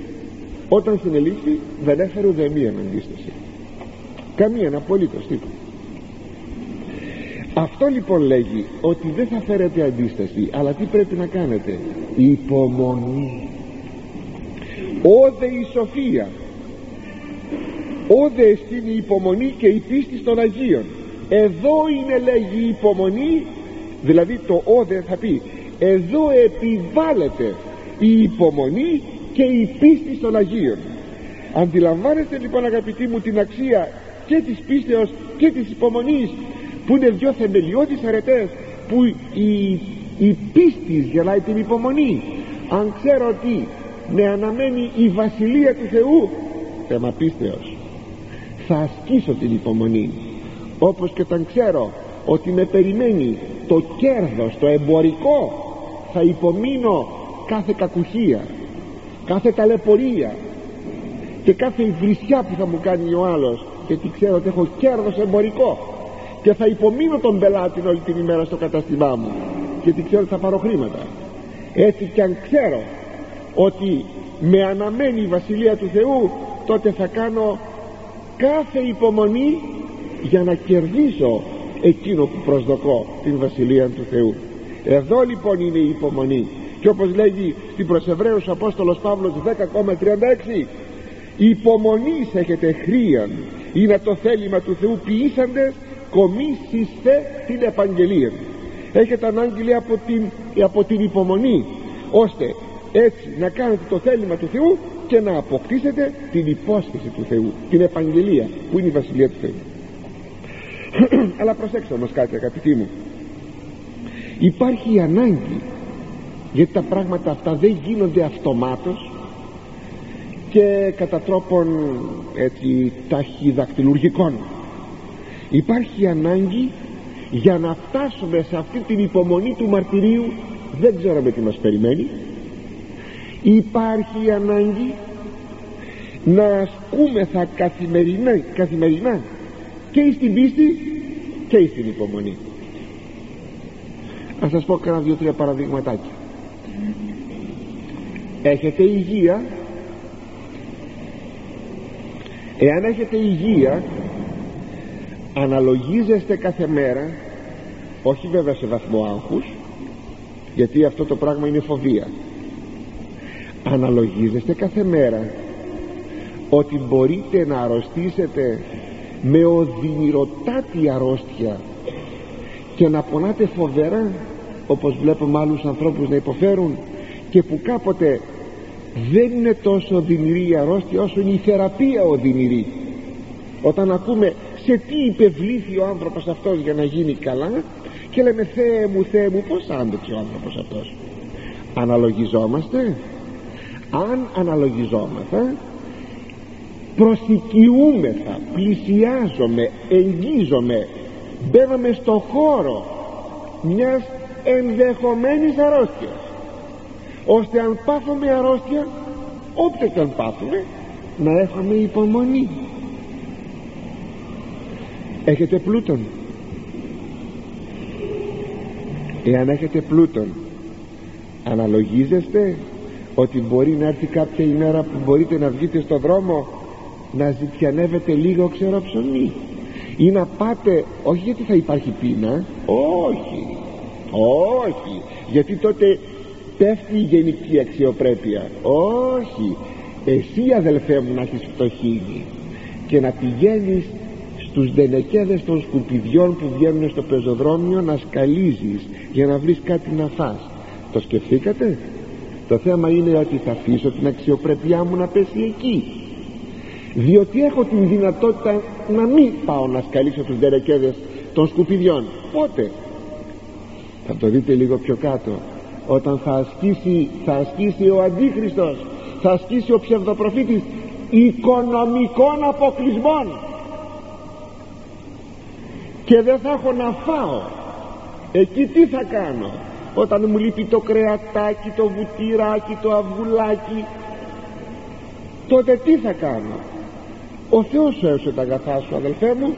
Speaker 1: όταν συνελήφθη δεν έφερε ούτε μία αντίσταση καμία απολύτως τίποτα αυτό λοιπόν λέγει ότι δεν θα φέρετε αντίσταση αλλά τι πρέπει να κάνετε; Υπομονή. Όδε η σοφία. Όδε στην υπομονή και η πίστη των Αγίων. Εδώ είναι λέγει η υπομονή δηλαδή το όδε θα πει εδώ επιβάλλεται η υπομονή και η πίστη των Αγίων. Αντιλαμβάνεστε λοιπόν αγαπητοί μου την αξία και της πίστεως και της υπομονής που είναι δυο θεμελιώδεις αρετές που η, η πίστη γελάει την υπομονή. Αν ξέρω ότι με αναμένει η βασιλεία του Θεού θέμα πίστεως θα ασκήσω την υπομονή. Όπως και όταν ξέρω ότι με περιμένει το κέρδος το εμπορικό θα υπομείνω κάθε κακουχία κάθε ταλαιπωρία και κάθε υβρισιά που θα μου κάνει ο άλλος γιατί ξέρω ότι έχω κέρδος εμπορικό και θα υπομείνω τον πελάτη όλη την ημέρα στο καταστημά μου γιατί ξέρω ότι θα πάρω χρήματα. Έτσι και αν ξέρω ότι με αναμένει η Βασιλεία του Θεού τότε θα κάνω κάθε υπομονή για να κερδίσω εκείνο που προσδοκώ την Βασιλεία του Θεού. Εδώ λοιπόν είναι η υπομονή και όπως λέγει στην προς Εβραίους Απόστολος Παύλος 10,36 υπομονής έχετε χρίαν είναι το θέλημα του Θεού ποιήσαντες κομίσιστε την επαγγελία έχετε ανάγκη από την, από την υπομονή ώστε έτσι να κάνετε το θέλημα του Θεού και να αποκτήσετε την υπόσχεση του Θεού την επαγγελία που είναι η Βασιλεία του Θεού. Αλλά προσέξτε όμως κάτι αγαπητοί μου. Υπάρχει η ανάγκη γιατί τα πράγματα αυτά δεν γίνονται αυτομάτως και κατά τρόπον έτσι ταχυδακτηλουργικών. Υπάρχει ανάγκη για να φτάσουμε σε αυτή την υπομονή του μαρτυρίου δεν ξέρουμε τι μας περιμένει. Υπάρχει ανάγκη να ασκούμεθα καθημερινά, καθημερινά και στην πίστη και στην υπομονή. Να σας πω κάνα δύο τρία παραδειγματάκια έχετε υγεία. Εάν έχετε υγεία αναλογίζεστε κάθε μέρα όχι βέβαια σε βαθμό άγχους γιατί αυτό το πράγμα είναι φοβία. Αναλογίζεστε κάθε μέρα ότι μπορείτε να αρρωστήσετε με οδυνηρωτάτη αρρώστια και να πονάτε φοβερά όπως βλέπουμε άλλους ανθρώπους να υποφέρουν και που κάποτε δεν είναι τόσο οδυνηρή η αρρώστια όσο είναι η θεραπεία οδυνηρή όταν ακούμε σε τι υπευλήθη ο άνθρωπος αυτός για να γίνει καλά και λέμε Θεέ μου Θεέ μου πως άντεξε ο άνθρωπος αυτός αναλογιζόμαστε. Αν αναλογιζόμαστε προσοικιούμεθα πλησιάζομαι εγγίζομαι μπαίναμε στο χώρο μιας ενδεχομένης αρρώστιας ώστε αν πάθουμε αρρώστια όποτε και αν πάθουμε να έχουμε υπομονή. Έχετε πλούτον. Εάν έχετε πλούτον αναλογίζεστε ότι μπορεί να έρθει κάποια ημέρα που μπορείτε να βγείτε στο δρόμο να ζητιανεύετε λίγο ξερό ψωμί ή να πάτε όχι γιατί θα υπάρχει πείνα όχι όχι γιατί τότε πέφτει η γενική αξιοπρέπεια. Όχι. Εσύ αδελφέ μου να έχεις φτωχύνει και να πηγαίνεις στους δενεκέδες των σκουπιδιών που βγαίνουν στο πεζοδρόμιο να σκαλίζεις για να βρεις κάτι να φας. Το σκεφτήκατε; Το θέμα είναι ότι θα αφήσω την αξιοπρέπειά μου να πέσει εκεί. Διότι έχω την δυνατότητα να μην πάω να σκαλίσω τους δερεκέδες των σκουπιδιών. Πότε; Θα το δείτε λίγο πιο κάτω όταν θα ασκήσει, θα ασκήσει ο Αντίχριστος θα ασκήσει ο ψευδοπροφήτης οικονομικών αποκλεισμών. Και δεν θα έχω να φάω. Εκεί τι θα κάνω όταν μου λείπει το κρεατάκι το βουτυράκι το αυγουλάκι. Τότε τι θα κάνω. Ο Θεός σου έωσε τα αγαθά σου αδελφέ μου.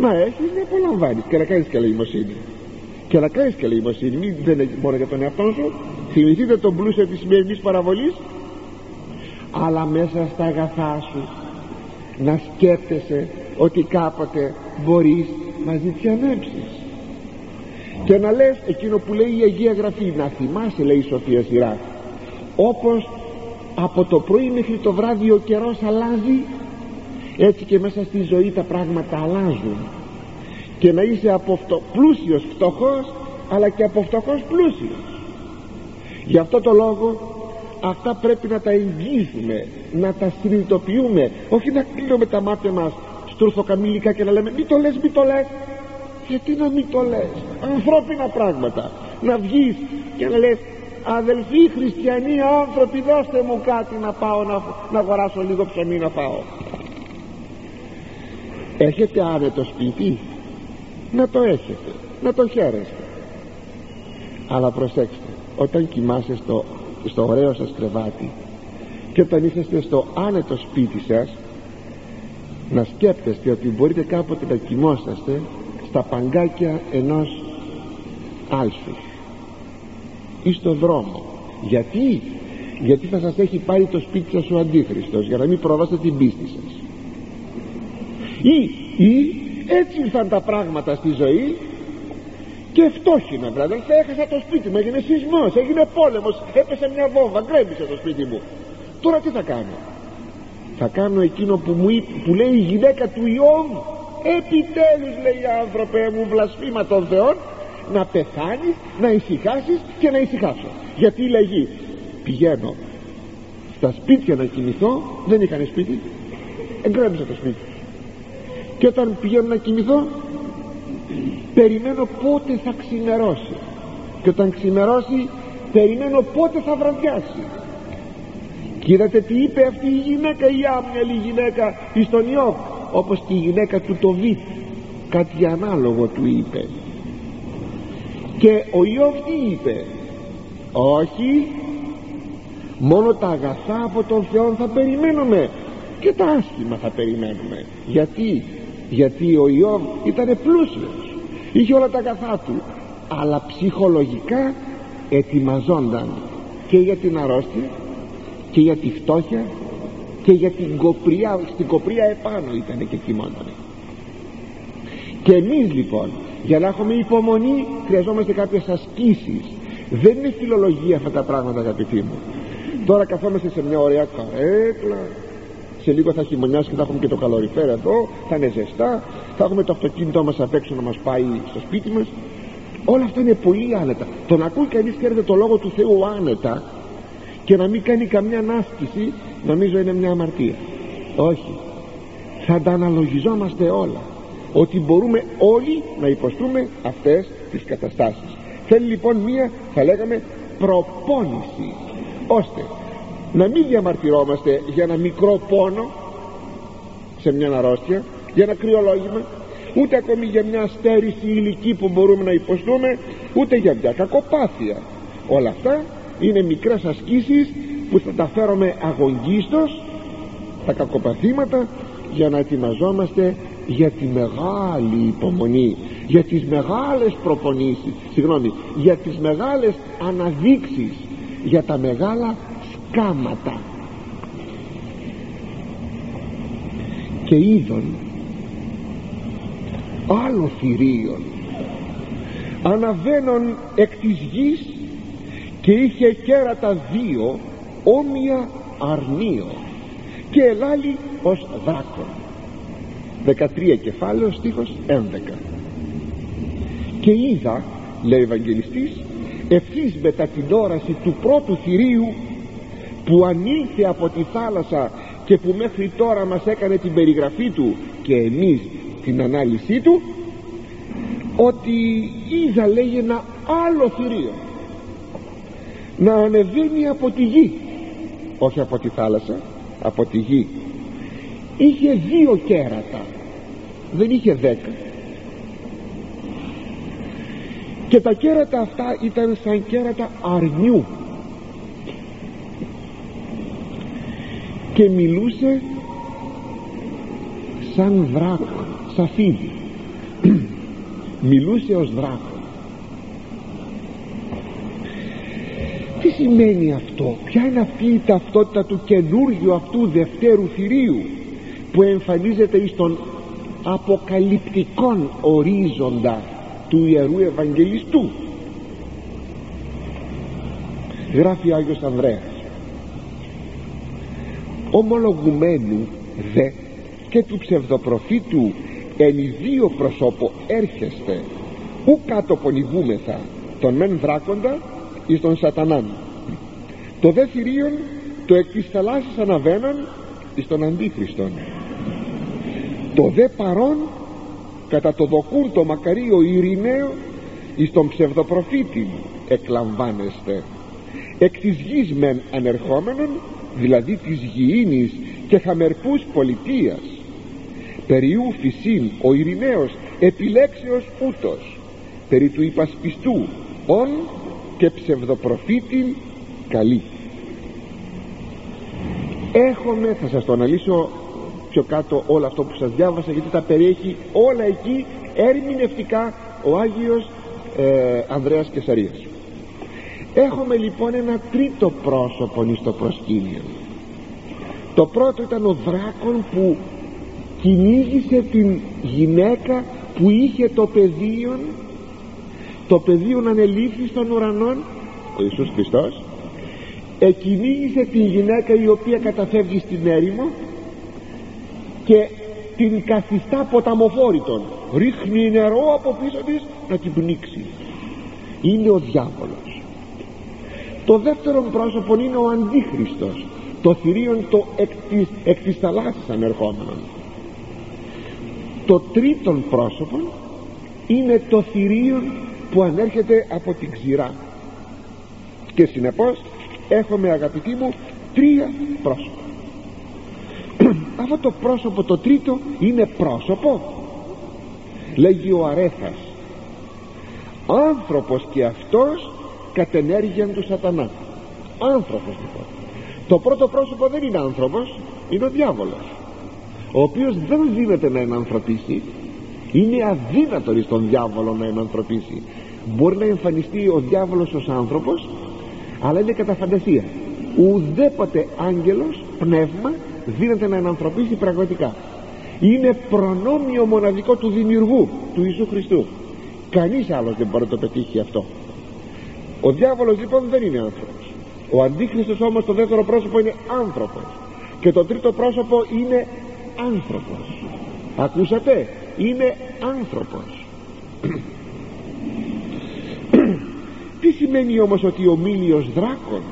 Speaker 1: Να έχεις να απολαμβάνεις. Και να κάνεις καλή και να κάνεις καλή μην δεν είναι μόνο για τον εαυτό σου. Θυμηθείτε τον πλούσιο της σημερινής παραβολής. Αλλά μέσα στα αγαθά σου να σκέπτεσαι ότι κάποτε μπορείς να ζητιανέψεις και να λες εκείνο που λέει η Αγία Γραφή να θυμάσαι λέει η Σοφία Σειρά όπως από το πρωί μέχρι το βράδυ ο καιρός αλλάζει έτσι και μέσα στη ζωή τα πράγματα αλλάζουν και να είσαι από φτω... πλούσιος φτωχός αλλά και από φτωχός πλούσιος. Γι' αυτό το λόγο αυτά πρέπει να τα εγγύσουμε να τα συνειδητοποιούμε. Όχι να κλείνουμε τα μάτια μας στουρθοκαμιλικά και να λέμε μη το λες μη το λες γιατί να μην το λες; Ανθρώπινα πράγματα. Να βγεις και να λες αδελφοί χριστιανοί άνθρωποι δώστε μου κάτι να πάω να, να αγοράσω λίγο ψωμί να πάω έχετε άνετος σπίτι να το έχετε να το χαίρεστε. Αλλά προσέξτε όταν κοιμάσαι στο, στο ωραίο σας κρεβάτι και όταν είσαστε στο άνετο σπίτι σας να σκέπτεστε ότι μπορείτε κάποτε να κοιμόσαστε στα παγκάκια ενός άλσους ή στο δρόμο. Γιατί; Γιατί θα σας έχει πάρει το σπίτι σας ο Αντίχριστος για να μην προβάσετε την πίστη σας. Ή, ή έτσι ήρθαν τα πράγματα στη ζωή και φτώχυνα βράδυ. Θα έχασα το σπίτι μου έγινε σεισμός έγινε πόλεμος. Έπεσε μια βόμβα γκρέμισε το σπίτι μου. Τώρα τι θα κάνω; Θα κάνω εκείνο που, μου, που λέει η γυναίκα του Ιώβ. Επιτέλους λέει άνθρωπε μου βλασφήμα των Θεών να πεθάνεις, να ησυχάσεις και να ησυχάσω. Γιατί λέγει πηγαίνω στα σπίτια να κοιμηθώ δεν είχαν σπίτι εγκρέμισα το σπίτι και όταν πηγαίνω να κοιμηθώ περιμένω πότε θα ξημερώσει. Και όταν ξημερώσει περιμένω πότε θα βραδιάσει. Και είδατε τι είπε αυτή η γυναίκα η άμυαλη γυναίκα εις τον Ιώβ. Όπως και η γυναίκα του το Βίτ. Κάτι ανάλογο του είπε. Και ο Ιώβ τι είπε; Όχι. Μόνο τα αγαθά από τον Θεό θα περιμένουμε. Και τα άσχημα θα περιμένουμε. Γιατί; Γιατί ο Ιώβ ήταν πλούσιος. Είχε όλα τα αγαθά του. Αλλά ψυχολογικά ετοιμαζόνταν και για την αρρώστια και για τη φτώχεια και για την κοπριά στην κοπριά επάνω ήταν και κοιμότανε. Και εμείς λοιπόν για να έχουμε υπομονή χρειαζόμαστε κάποιες ασκήσεις. Δεν είναι φιλολογία αυτά τα πράγματα αγαπητοί μου. Τώρα καθόμαστε σε μια ωραία καρέκλα σε λίγο θα χειμωνιάσει και θα έχουμε και το καλοριφέρα εδώ θα είναι ζεστά θα έχουμε το αυτοκίνητό μας απ' έξω να μας πάει στο σπίτι μας. Όλα αυτά είναι πολύ άνετα. Το να ακούει κανείς ξέρετε το λόγο του Θεού άνετα και να μην κάνει καμιά ανάσκηση νομίζω είναι μια αμαρτία. Όχι. Θα τα αναλογιζόμαστε όλα. Ότι μπορούμε όλοι να υποστούμε αυτές τις καταστάσεις. Θέλει λοιπόν μία θα λέγαμε προπόνηση ώστε να μην διαμαρτυρόμαστε για ένα μικρό πόνο σε μια αρρώστια για ένα κρυολόγημα ούτε ακόμη για μια στέρηση ηλική που μπορούμε να υποστούμε ούτε για μια κακοπάθεια. Όλα αυτά είναι μικρές ασκήσεις που θα τα φέρουμε αγωγίστως τα κακοπαθήματα για να ετοιμαζόμαστε για τη μεγάλη υπομονή για τις μεγάλες προπονήσεις συγγνώμη για τις μεγάλες αναδείξεις για τα μεγάλα σκάματα και είδον άλλο θηρίον αναβαίνον εκ της γης και είχε κέρατα δύο όμοια αρνίο και ελάλη ως δράκον. 13 κεφάλαιος στίχος 11 και είδα λέει ο Ευαγγελιστής ευθύς μετά την όραση του πρώτου θηρίου που ανήλθε από τη θάλασσα και που μέχρι τώρα μας έκανε την περιγραφή του και εμείς την ανάλυση του ότι είδα λέει ένα άλλο θηρίο. Να ανεβαίνει από τη γη. Όχι από τη θάλασσα από τη γη. Είχε δύο κέρατα. Δεν είχε δέκα. Και τα κέρατα αυτά ήταν σαν κέρατα αρνιού και μιλούσε σαν δράκο σαν φίδι. Μιλούσε ως δράκο τι σημαίνει αυτό; Ποια είναι αυτή η ταυτότητα του καινούργιου αυτού δευτέρου θηρίου που εμφανίζεται εις τον αποκαλυπτικόν ορίζοντα του Ιερού Ευαγγελιστού; Γράφει Άγιος Ανδρέας ομολογουμένου δε και του ψευδοπροφήτου εν δύο προσώπο έρχεστε. Ου κάτω πονηγούμεθα τον μεν δράκοντα εις τον σατανάν. Το δε θηρίον το εκ της θαλάσσης αναβαίνον εις τον αντίχριστον. Το δε παρόν κατά το δοκούν το μακαρίο ειρηναίο εις τον ψευδοπροφήτη εκλαμβάνεστε. Εκ της γης μεν ανερχόμενον δηλαδή της γηίνης και χαμερπούς πολιτείας. Περιού φυσίν ο ειρηναίος επιλέξεως ούτως περί του υπασπιστού ον και ψευδοπροφήτην καλή. Έχουμε θα σας το αναλύσω πιο κάτω όλο αυτό που σας διάβασα γιατί τα περιέχει όλα εκεί ερμηνευτικά ο Άγιος ε, Ανδρέας Κεσαρίας έχουμε λοιπόν ένα τρίτο πρόσωπο στο προσκήνιο. Το πρώτο ήταν ο δράκον που κυνήγησε την γυναίκα που είχε το πεδίο το πεδίο ανελήφθη στον ουρανό ο Ιησούς Χριστός εκυνήγησε την γυναίκα η οποία καταφεύγει στην έρημο και την καθιστά ποταμοφόρητον. Ρίχνει νερό από πίσω της να την πνίξει. Είναι ο διάβολος το δεύτερο πρόσωπο είναι ο αντίχριστος. Το θηρίον το εκ της, εκ της θαλάσσης ανερχόμενο το τρίτον πρόσωπο είναι το θηρίον που ανέρχεται από την ξηρά. Και συνεπώς έχουμε αγαπητοί μου τρία πρόσωπα. Αυτό το πρόσωπο το τρίτο είναι πρόσωπο λέγει ο Αρέθας. Άνθρωπος και αυτός κατ' ενέργεια τους σατανά άνθρωπος λοιπόν. Το πρώτο πρόσωπο δεν είναι άνθρωπος είναι ο διάβολος. Ο οποίος δεν δίνεται να ενανθρωπίσει είναι αδύνατο στον διάβολο να ενανθρωπίσει μπορεί να εμφανιστεί ο διάβολος ως άνθρωπος αλλά είναι κατά φαντασία. Ουδέποτε άγγελος πνεύμα δίνεται να ενανθρωπίσει πραγματικά. Είναι προνόμιο μοναδικό του δημιουργού του Ιησού Χριστού. Κανείς άλλος δεν μπορεί να το πετύχει αυτό ο διάβολος λοιπόν δεν είναι άνθρωπος. Ο αντίχριστος όμως το δεύτερο πρόσωπο είναι άνθρωπος. Και το τρίτο πρόσωπο είναι άνθρωπος. Ακούσατε; Είναι άνθρωπος. Τι σημαίνει όμως ότι ο μίλιος δράκων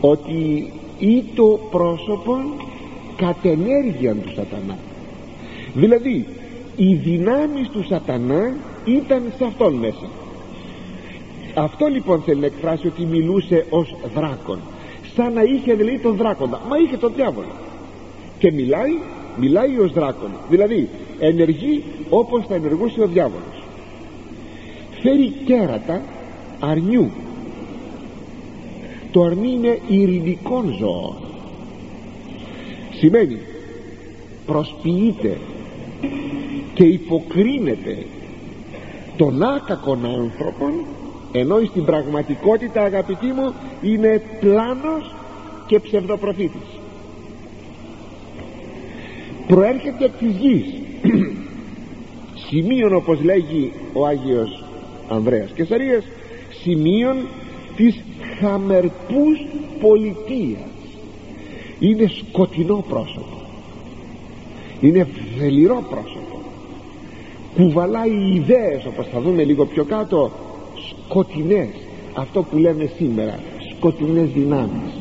Speaker 1: ότι ή το πρόσωπο κατ' ενέργεια του σατανά. Δηλαδή οι δυνάμεις του σατανά ήταν σε αυτόν μέσα αυτό λοιπόν θέλει να εκφράσει ότι μιλούσε ως δράκον σαν να είχε δηλαδή τον δράκοντα. Μα είχε τον διάβολο. Και μιλάει μιλάει ως δράκον. Δηλαδή ενεργεί όπως θα ενεργούσε ο διάβολος. Φέρει κέρατα αρνιού. Το αρνί είναι ειρηνικών ζώων. Σημαίνει προσποιείται και υποκρίνεται των άκακων άνθρωπων ενώ στην πραγματικότητα αγαπητοί μου είναι πλάνος και ψευδοπροφήτης. Προέρχεται από της γης. Σημείων όπως λέγει ο Άγιος Ανδρέας Κεσαρίας σημείων της χαμερπούς πολιτείας. Είναι σκοτεινό πρόσωπο. Είναι θεληρό πρόσωπο. Κουβαλάει ιδέες όπως θα δούμε λίγο πιο κάτω σκοτεινές. Αυτό που λέμε σήμερα σκοτεινές δυνάμεις.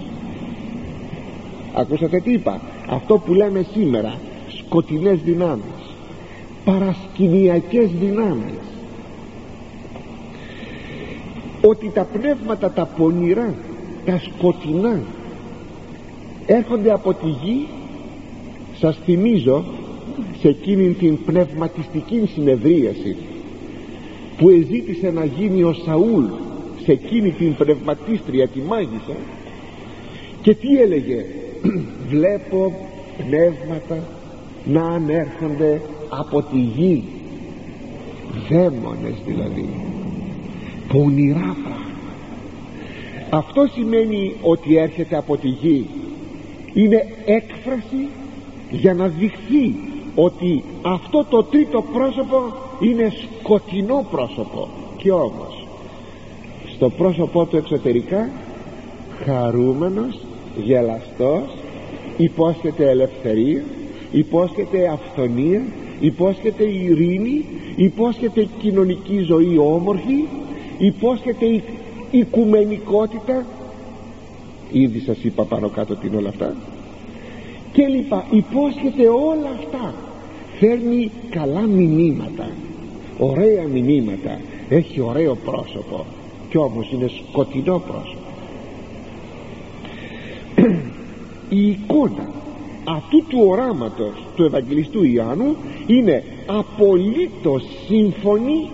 Speaker 1: Ακούσατε τι είπα; Αυτό που λέμε σήμερα σκοτεινές δυνάμεις. Παρασκηνιακές δυνάμεις. Ότι τα πνεύματα τα πονηρά τα σκοτεινά έρχονται από τη γη σας θυμίζω σε εκείνη την πνευματιστική συνεδρίαση που εζήτησε να γίνει ο Σαούλ σε εκείνη την πνευματίστρια τη μάγισσα και τι έλεγε; Βλέπω πνεύματα να ανέρχονται από τη γη δαίμονες δηλαδή. Πονηρά πράγματα. Αυτό σημαίνει ότι έρχεται από τη γη. Είναι έκφραση για να δειχθεί ότι αυτό το τρίτο πρόσωπο είναι σκοτεινό πρόσωπο και όμως. Στο πρόσωπό του εξωτερικά χαρούμενος γελαστός υπόσχεται ελευθερία υπόσχεται αυθονία υπόσχεται ειρήνη υπόσχεται κοινωνική ζωή όμορφη υπόσχεται οικουμενικότητα. Ήδη σας είπα πάνω κάτω τι είναι όλα αυτά. Και λοιπά υπόσχεται όλα αυτά φέρνει καλά μηνύματα ωραία μηνύματα. Έχει ωραίο πρόσωπο κι όμως είναι σκοτεινό πρόσωπο. Η εικόνα αυτού του οράματος του Ευαγγελιστού Ιωάννου είναι απολύτως σύμφωνη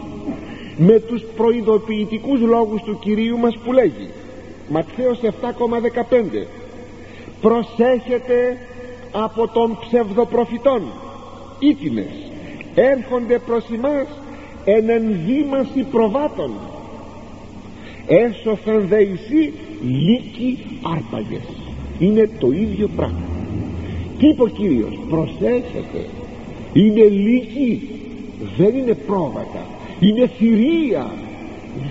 Speaker 1: με τους προειδοποιητικούς λόγους του Κυρίου μας που λέγει Ματθαίος 7,15 προσέχετε από τον ψευδοπροφητών ήτινες έρχονται προς εμάς εν ενδύμαση προβάτων. Έσωθεν δε εσύ λύκοι άρπαγες. Είναι το ίδιο πράγμα. Τι είπε ο Κύριος; Προσέχετε. Είναι λύκοι δεν είναι πρόβατα. Είναι θηρία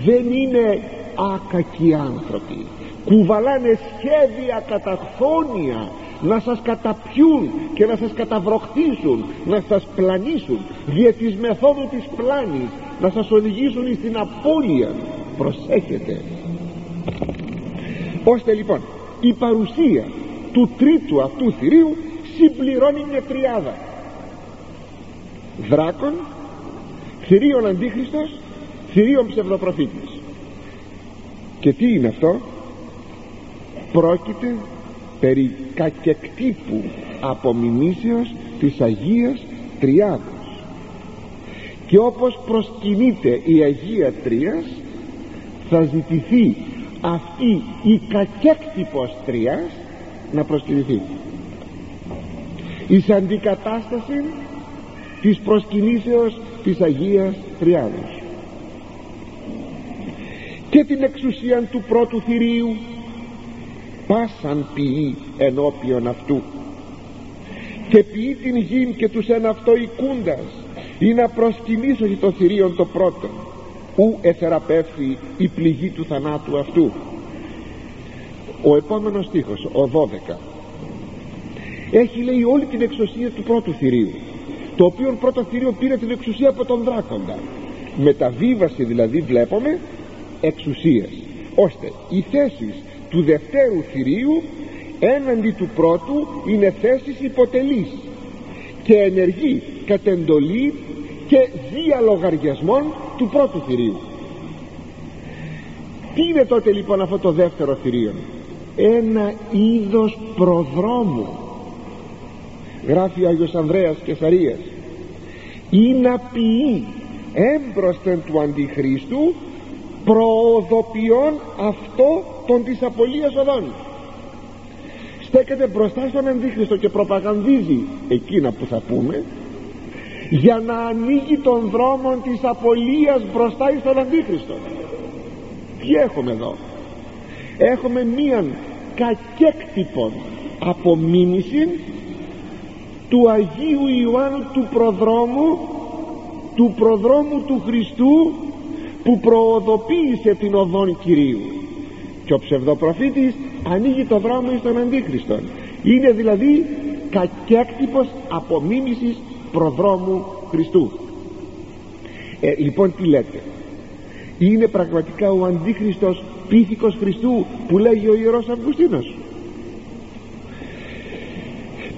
Speaker 1: δεν είναι άκακοι άνθρωποι. Κουβαλάνε σχέδια καταχθόνια να σας καταπιούν και να σας καταβροχτήσουν να σας πλανήσουν δια της μεθόδου της πλάνης να σας οδηγήσουν στην απώλεια. Προσέχετε. Ώστε λοιπόν η παρουσία του τρίτου αυτού θηρίου συμπληρώνει μια τριάδα. Δράκων θηρίων αντίχριστος θηρίων ψευδοπροφήτης. Και τι είναι αυτό; Πρόκειται περί κακεκτύπου απομιμήσεως της Αγίας Τριάδος. Και όπως προσκυνείται η Αγία Τρίας θα ζητηθεί αυτή η κακέκτυπος Τριάς να προσκυνηθεί. Εις αντικατάσταση της προσκυνήσεως της Αγίας Τριάδος. Και την εξουσία του πρώτου θηρίου πάσαν ποιεί ενώπιον αυτού. Και ποιεί την γην και τους εν αυτό οικούντας ή να προσκυνήσω το θηρίον το πρώτο ου εθεραπεύθη η πληγή του θανάτου αυτού. Ο επόμενος στίχος ο 12 έχει λέει όλη την εξουσία του πρώτου θηρίου το οποίο πρώτο θηρίο πήρε την εξουσία από τον δράκοντα. Μεταβίβαση δηλαδή βλέπουμε εξουσίες ώστε οι θέσεις του δευτέρου θηρίου έναντι του πρώτου είναι θέσεις υποτελής και ενεργεί κατ' εντολή και διαλογαριασμών του πρώτου θηρίου. Τι είναι τότε λοιπόν αυτό το δεύτερο θηρίο; Ένα είδος προδρόμου γράφει ο Άγιος Ανδρέας Κεσαρίας ή να ποιεί έμπροσθεν του Αντιχρίστου προοδοποιών αυτό των της απολίας οδών στέκεται μπροστά στον Αντίχριστο και προπαγανδίζει εκείνα που θα πούμε για να ανοίγει τον δρόμο της απολίας μπροστά στον Αντίχριστο τι έχουμε εδώ; Έχουμε μίαν κακέκτυπον απομίμηση του Αγίου Ιωάννου του προδρόμου του προδρόμου του Χριστού που προοδοποίησε την οδόν Κυρίου και ο ψευδοπροφήτης ανοίγει το δρόμο στον Αντίχριστον. Είναι δηλαδή κακέκτυπος απομίμησης προδρόμου Χριστού. Ε, λοιπόν τι λέτε; Είναι πραγματικά ο Αντίχριστος πίθηκος Χριστού που λέγει ο Ιερός Αυγουστίνος;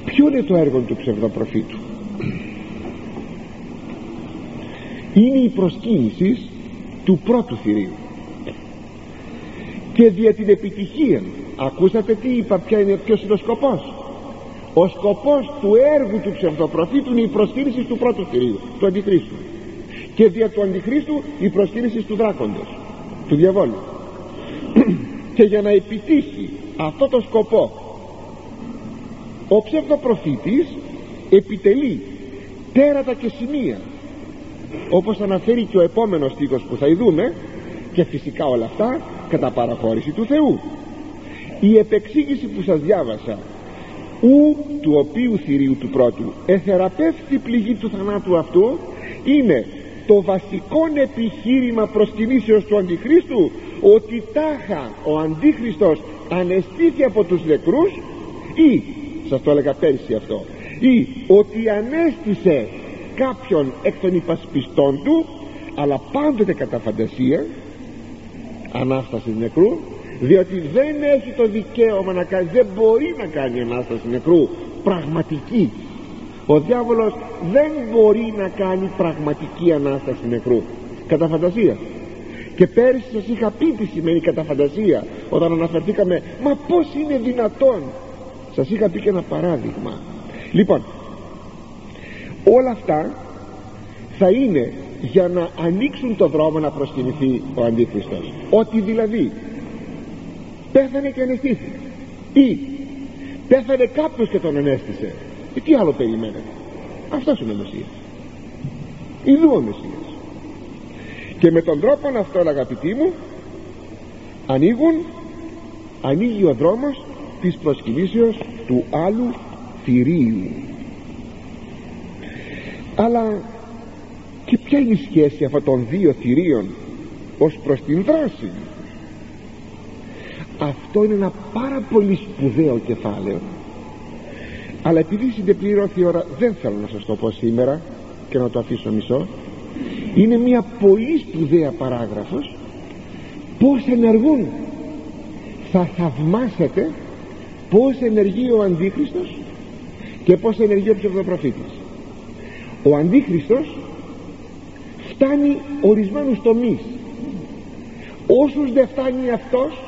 Speaker 1: Ποιο είναι το έργο του ψευδοπροφήτου; Είναι η προσκύνησης του πρώτου θηρίου και δια την επιτυχία. Ακούσατε τι είπα ποια είναι, ποιος είναι ο σκοπός; Ο σκοπός του έργου του ψευδοπροφήτου είναι η προσκύνηση του πρώτου θηρίου του Αντιχρίστου. Και δια του Αντιχρίστου η προσκύνηση του δράκοντος του διαβόλου. Και για να επιτύχει αυτό το σκοπό ο ψευδοπροφήτης επιτελεί τέρατα και σημεία. Όπως αναφέρει και ο επόμενος στίχος που θα ειδούμε και φυσικά όλα αυτά κατά παραχώρηση του Θεού. Η επεξήγηση που σας διάβασα ου του οποίου θηρίου του πρώτου εθεραπεύθη πληγή του θανάτου αυτού είναι το βασικό επιχείρημα προσκυνήσεως του Αντιχρίστου ότι τάχα ο Αντίχριστος ανεστήθη από τους νεκρούς ή σας το έλεγα πέρσι αυτό ή ότι ανέστησε κάποιον εκ των υπασπιστών του αλλά πάντοτε κατά φαντασία ανάσταση νεκρού διότι δεν έχει το δικαίωμα να κάνει δεν μπορεί να κάνει ανάσταση νεκρού πραγματική. Ο διάβολος δεν μπορεί να κάνει πραγματική ανάσταση νεκρού. Κατά φαντασία. Και πέρυσι σας είχα πει τι σημαίνει κατά φαντασία όταν αναφερθήκαμε μα πως είναι δυνατόν. Σας είχα πει και ένα παράδειγμα. Λοιπόν όλα αυτά θα είναι για να ανοίξουν το δρόμο να προσκυνηθεί ο Αντίχριστος. Ότι δηλαδή πέθανε και αναισθήθη ή πέθανε κάποιος και τον ανέστησε και τι άλλο περιμένετε. Αυτός είναι ο Μεσσίας. Ιδού ο Μεσσίας. Και με τον τρόπο αυτό αγαπητοί μου ανοίγουν ανοίγει ο δρόμος της προσκυνήσεως του άλλου θηρίου. Αλλά και ποια είναι η σχέση αυτών των δύο θηρίων ως προς την δράση; Αυτό είναι ένα πάρα πολύ σπουδαίο κεφάλαιο. Αλλά επειδή συντεπληρώθη η ώρα δεν θέλω να σας το πω σήμερα και να το αφήσω μισό. Είναι μια πολύ σπουδαία παράγραφος. Πως ενεργούν; Θα θαυμάσετε πως ενεργεί ο Αντίχριστος και πως ενεργεί ο ψευδοπροφήτης. Ο Αντίχριστος φτάνει ορισμένους τομείς. Όσους δεν φτάνει αυτός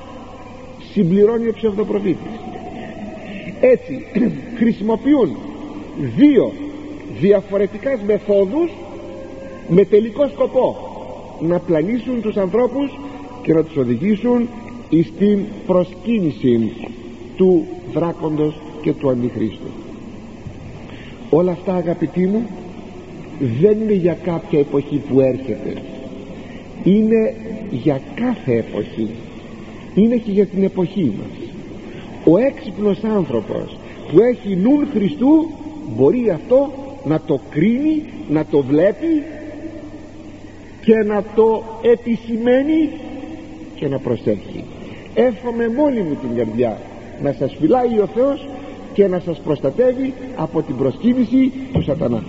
Speaker 1: συμπληρώνει ο ψευδοπροφήτης. Έτσι χρησιμοποιούν δύο διαφορετικάς μεθόδους με τελικό σκοπό να πλανήσουν τους ανθρώπους και να τους οδηγήσουν στην προσκύνηση του δράκοντος και του αντιχρίστου όλα αυτά αγαπητοί μου δεν είναι για κάποια εποχή που έρχεται. Είναι για κάθε εποχή. Είναι και για την εποχή μας. Ο έξυπνος άνθρωπος που έχει νουν Χριστού μπορεί αυτό να το κρίνει να το βλέπει και να το επισημαίνει και να προσέχει. Εύχομαι μόνη μου την καρδιά να σας φυλάει ο Θεός και να σας προστατεύει από την προσκύνηση του σατανά